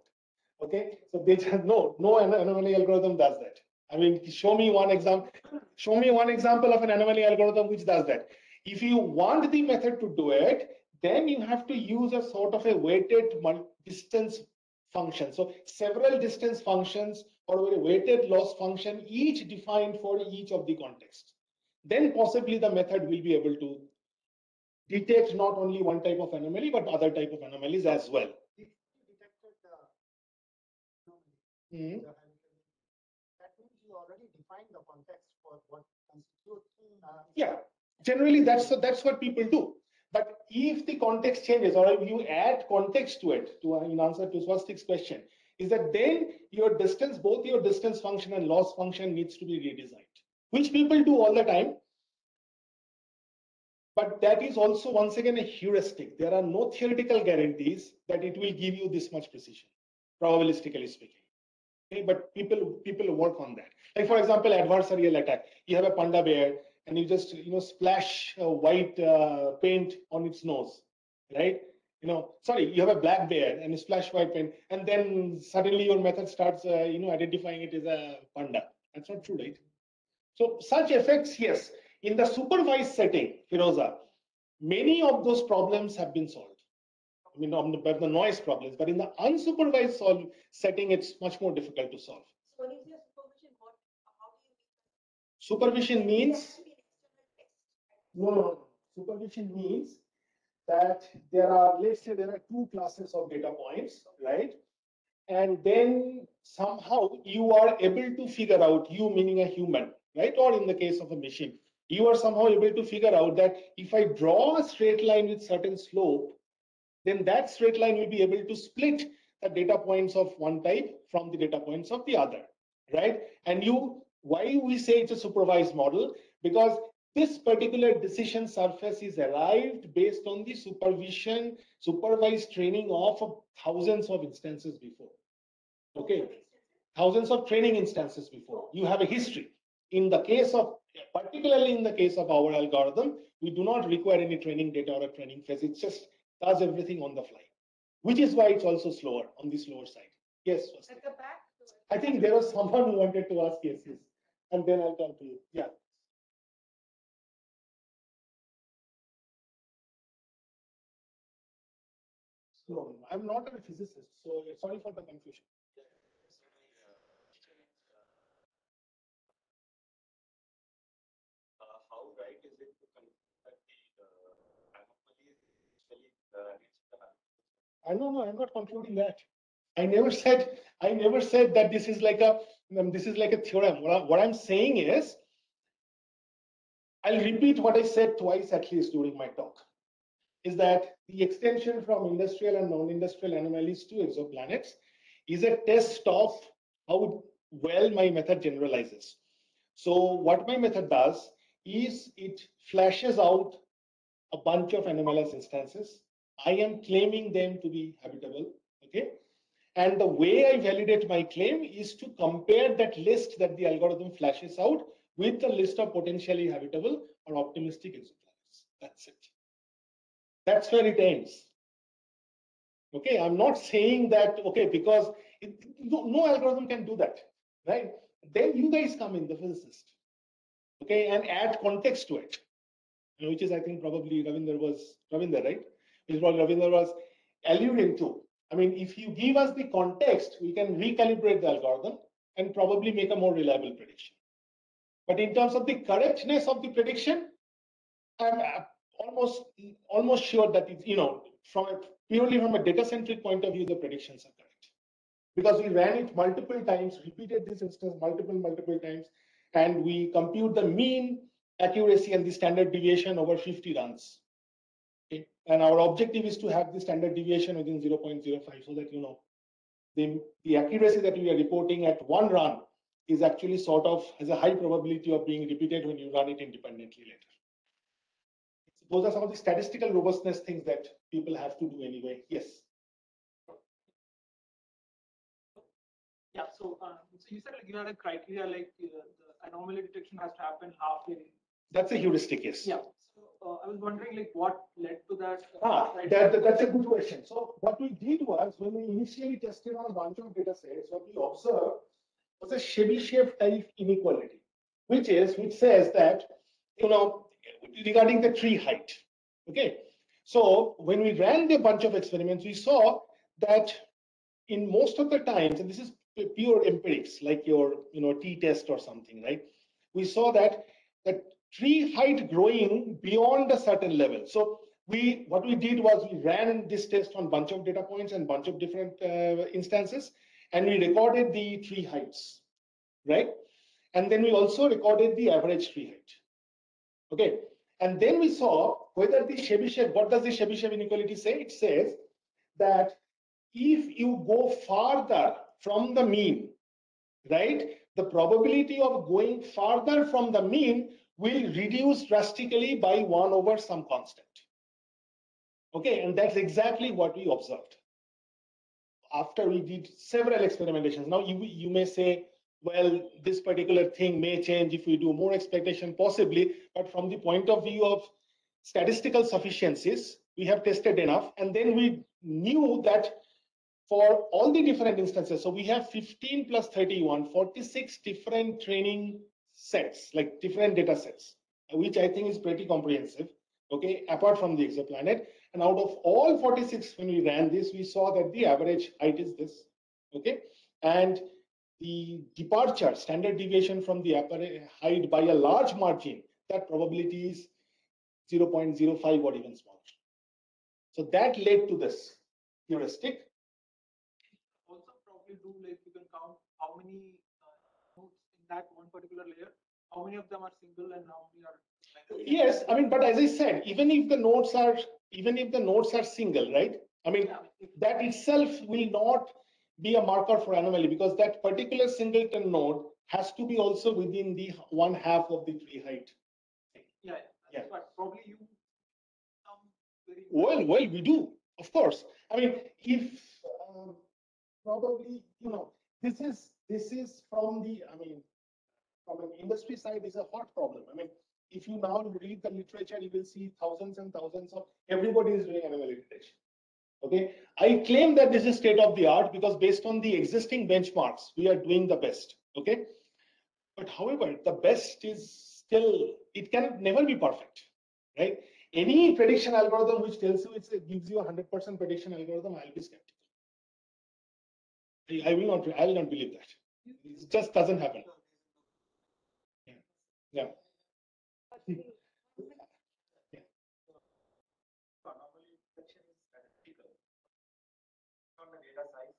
Okay, so they just, no, no anomaly algorithm does that. I mean, show me one example, show me one example of an anomaly algorithm which does that. If you want the method to do it, then you have to use a sort of a weighted distance function. So several distance functions or a weighted loss function, each defined for each of the context. Then possibly the method will be able to detect not only one type of anomaly, but other type of anomalies as well. If you detected the anomaly, Mhm. that means you already defined the context for what constitutes. uh, Yeah, generally that's, that's what people do. But if the context changes or if you add context to it, to, uh, in answer to Swastik's question, is that then your distance, both your distance function and loss function needs to be redesigned, which people do all the time. But that is also once again a heuristic. There are no theoretical guarantees that it will give you this much precision, probabilistically speaking. Okay, but people people work on that. Like for example, adversarial attack. You have a panda bear and you just you know splash uh, white uh, paint on its nose, right? You know, sorry, you have a black bear and you splash white paint, and then suddenly your method starts uh, you know identifying it as a panda. That's not true, right? So such effects, yes, in the supervised setting, Firoza, many of those problems have been solved. I mean, on the, but the noise problems, but in the unsupervised solve setting, it's much more difficult to solve. So when you supervision, what, how do you? Supervision means, There can be an external text. No, no. Supervision means that there are, let's say there are two classes of data points, right? And then somehow you are able to figure out, you meaning a human, right? Or in the case of a machine, you are somehow able to figure out that if I draw a straight line with certain slope, then that straight line will be able to split the data points of one type from the data points of the other, right? And you, why we say it's a supervised model? Because this particular decision surface is arrived based on the supervision, supervised training of thousands of instances before. Okay, thousands of training instances before. You have a history. In the case of, particularly in the case of our algorithm, we do not require any training data or a training phase. It just does everything on the fly, which is why it's also slower on the slower side. Yes, At the back. I think there was someone who wanted to ask yes, yes. And then I'll come to you. Yeah. I'm not a physicist, so sorry for the confusion. Uh, how right is it to consider the uh, uh, the I no, no, I'm not concluding that. I never said, I never said that this is like a, um, this is like a theorem. What what I'm saying is, I'll repeat what I said twice at least during my talk, is that the extension from industrial and non-industrial anomalies to exoplanets is a test of how well my method generalizes. So what my method does is it flashes out a bunch of anomalous instances I am claiming them to be habitable, okay? And the way I validate my claim is to compare that list that the algorithm flashes out with the list of potentially habitable or optimistic exoplanets. That's it. That's where it ends. Okay, I'm not saying that, okay, because it, no, no algorithm can do that, right? Then you guys come in, the physicist, okay, and add context to it, which is, I think, probably Ravinder was, Ravinder, right? is what Ravinder was alluding to. I mean, if you give us the context, we can recalibrate the algorithm and probably make a more reliable prediction. But in terms of the correctness of the prediction, I'm almost almost sure that it's, you know, from a, purely from a data-centric point of view, the predictions are correct. Because we ran it multiple times, repeated this instance multiple, multiple times, and we compute the mean accuracy and the standard deviation over 50 runs. Okay, and our objective is to have the standard deviation within 0.05 so that you know the, the accuracy that we are reporting at one run is actually sort of has a high probability of being repeated when you run it independently later. Those are some of the statistical robustness things that people have to do anyway. Yes. Yeah, so, um, so you said like you had a criteria like uh, the anomaly detection has to happen halfway. That's a heuristic, yes. Yeah, so uh, I was wondering like what led to that? uh, Ah, that, that- that's a good question. So what we did was when we initially tested on a bunch of data sets, what we observed was a Chebyshev type inequality, which is, which says that, you know, regarding the tree height. Okay. So when we ran the bunch of experiments, we saw that in most of the times, and this is pure empirics, like your, you know, t-test or something, right? We saw that that tree height growing beyond a certain level. So we what we did was we ran this test on bunch of data points and bunch of different uh, instances, and we recorded the tree heights, right? And then we also recorded the average tree height. Okay, and then we saw whether the Chebyshev, what does the Chebyshev inequality say? It says that if you go farther from the mean, right, the probability of going farther from the mean will reduce drastically by one over some constant. Okay, and that's exactly what we observed. After we did several experimentations, now you, you may say, well, this particular thing may change if we do more expectation, possibly, but from the point of view of statistical sufficiencies, we have tested enough, and then we knew that for all the different instances, so we have 15 plus 31, 46 different training sets, like different data sets, which I think is pretty comprehensive, okay, apart from the exoplanet. And out of all 46, when we ran this, we saw that the average height is this, okay? And the departure, standard deviation from the apparent height by a large margin, that probability is 0.05 or even smaller. So that led to this heuristic. Also probably do like you can count how many uh, nodes in that one particular layer, how many of them are single and how many are. like- Yes, I mean, but as I said, even if the nodes are, even if the nodes are single, right? I mean, Yeah, that itself will not be a marker for anomaly because that particular singleton node has to be also within the one half of the tree height. Yeah, Yeah. what, probably you. Very. Well, well, we do, of course. I mean, if, um, probably, you know, this is, this is from the, I mean, from an industry side, is a hot problem. I mean, if you now read the literature, you will see thousands and thousands of, everybody is doing anomaly detection. Okay, I claim that this is state of the art because based on the existing benchmarks, we are doing the best, okay? But however, the best is still, it can never be perfect, right? Any prediction algorithm which tells you it gives you a hundred percent prediction algorithm, I'll be skeptical. I- will not, I will not believe that. It just doesn't happen. Yeah. anomaly detection is statistical. On the data size.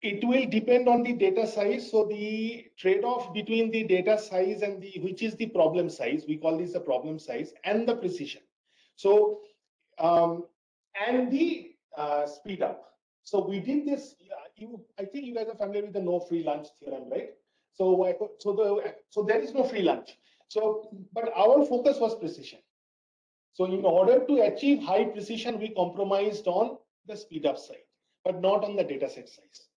It will depend on the data size. So the trade-off between the data size and the, which is the problem size, we call this the problem size and the precision. So, um, and the, uh, speed up. So we did this, you, I think you guys are familiar with the no free lunch theorem, right? So I, so the, so there is no free lunch. So, but our focus was precision. So in order to achieve high precision, we compromised on the speed up side, but not on the data set size.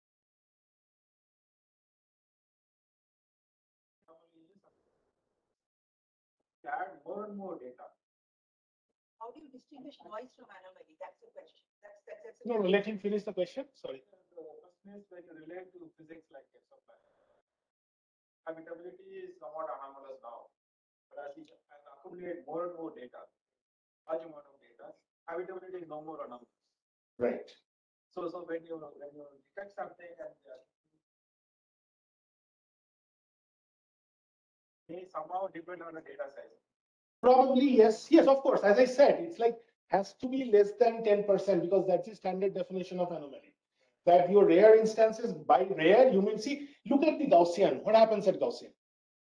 Anomaly is Add more and more data. How do you distinguish noise from anomaly? That's the question. That's, that's, that's. No, no, let him finish the question. Sorry. The question is when you relate to physics like exoplanet. Habitability is somewhat anomalous now. But as we accumulate more and more data, large amount of data, habitability is no more anomalous. Right. So, so when you, when you detect something and uh, may somehow depend on the data size. Probably, yes, yes, of course. As I said, it's like has to be less than ten percent because that's the standard definition of anomaly. That your rare instances, by rare, you mean, see, look at the Gaussian. What happens at Gaussian?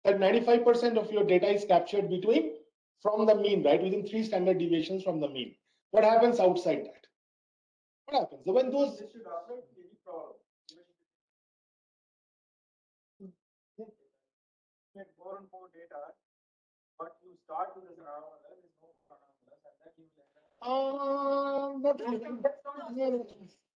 That ninety-five percent of your data is captured between, from the mean, right, within three standard deviations from the mean. What happens outside that? What happens? So When those, This should apply to any problem. even if it- Get more and more data, but you start with this anomalous, there is no anomalous, and then you will end up uh, not really. No, no, no.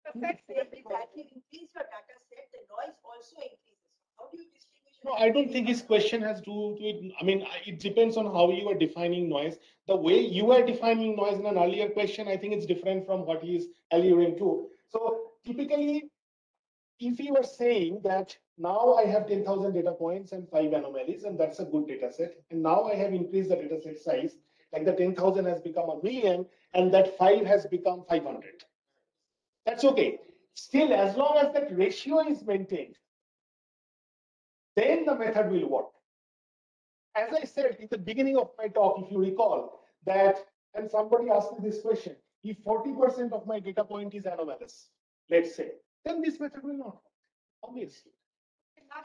The fact that if as you increase your data set, the noise also increases. How do you distinguish? No, I don't think his question has to do with, I mean, it depends on how you are defining noise. The way you are defining noise in an earlier question, I think it's different from what he is alluring to. So typically, if you are saying that now I have ten thousand data points and five anomalies, and that's a good data set, and now I have increased the data set size, like the ten thousand has become a million, and that five has become five hundred. That's okay. Still, as long as that ratio is maintained, then the method will work. As I said in the beginning of my talk, if you recall, that, and somebody asked me this question, if forty percent of my data point is anomalous, let's say, then this method will not work, obviously.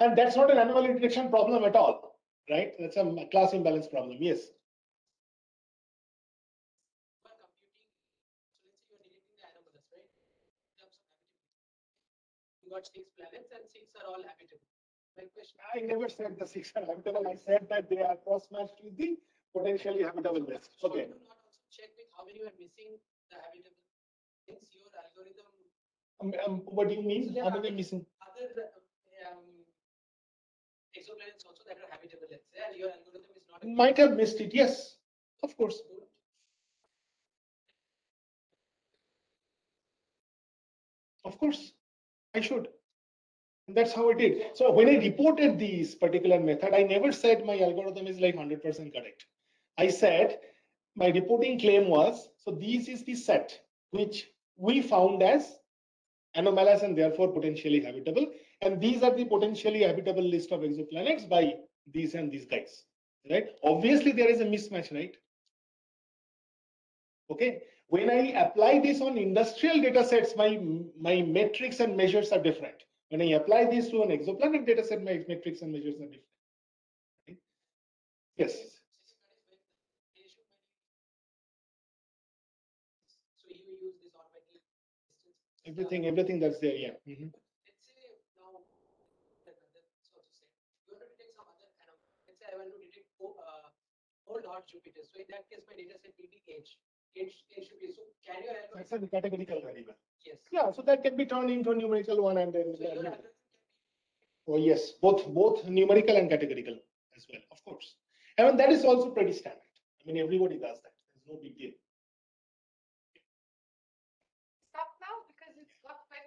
And that's not an anomaly detection problem at all, right? That's a class imbalance problem, yes. For computing, so let's say you're deleting the anomalous, right? In terms of habitability. You got six planets and six are all habitable. My question, I never said the six are habitable, I said that they are cross-matched with the potentially habitable list, so okay? you not also check with how many you are missing the habitable, since your algorithm, Um, um, what do you mean? How many missing? other, um, exoplanets also that are habitable, let's say, and your algorithm is not. Might have missed it, yes, of course. Of course, I should. And that's how I did. So when I reported this particular method, I never said my algorithm is like hundred percent correct. I said my reporting claim was, so this is the set which we found as anomalous and therefore potentially habitable. And these are the potentially habitable list of exoplanets by these and these guys, right? Obviously, there is a mismatch, right? Okay, when I apply this on industrial data sets, my, my metrics and measures are different. When I apply this to an exoplanet data set, my metrics and measures are different. Right? Yes, So you use this automatic distance. Everything, everything that's there, yeah. Mhm. Let's say now, that- that's also you want to detect some other, anom- let's say I want to detect uh, old hot Jupiter. So in that case, my data set will be age. Age, age should be, so can your That's a categorical variable. Yes. Yeah, so that can be turned into a numerical one and then. So your algorithm Oh, yes, both, both numerical and categorical as well, of course. I mean, that is also pretty standard. I mean, everybody does that. There's no big deal. Stop now because it's got quite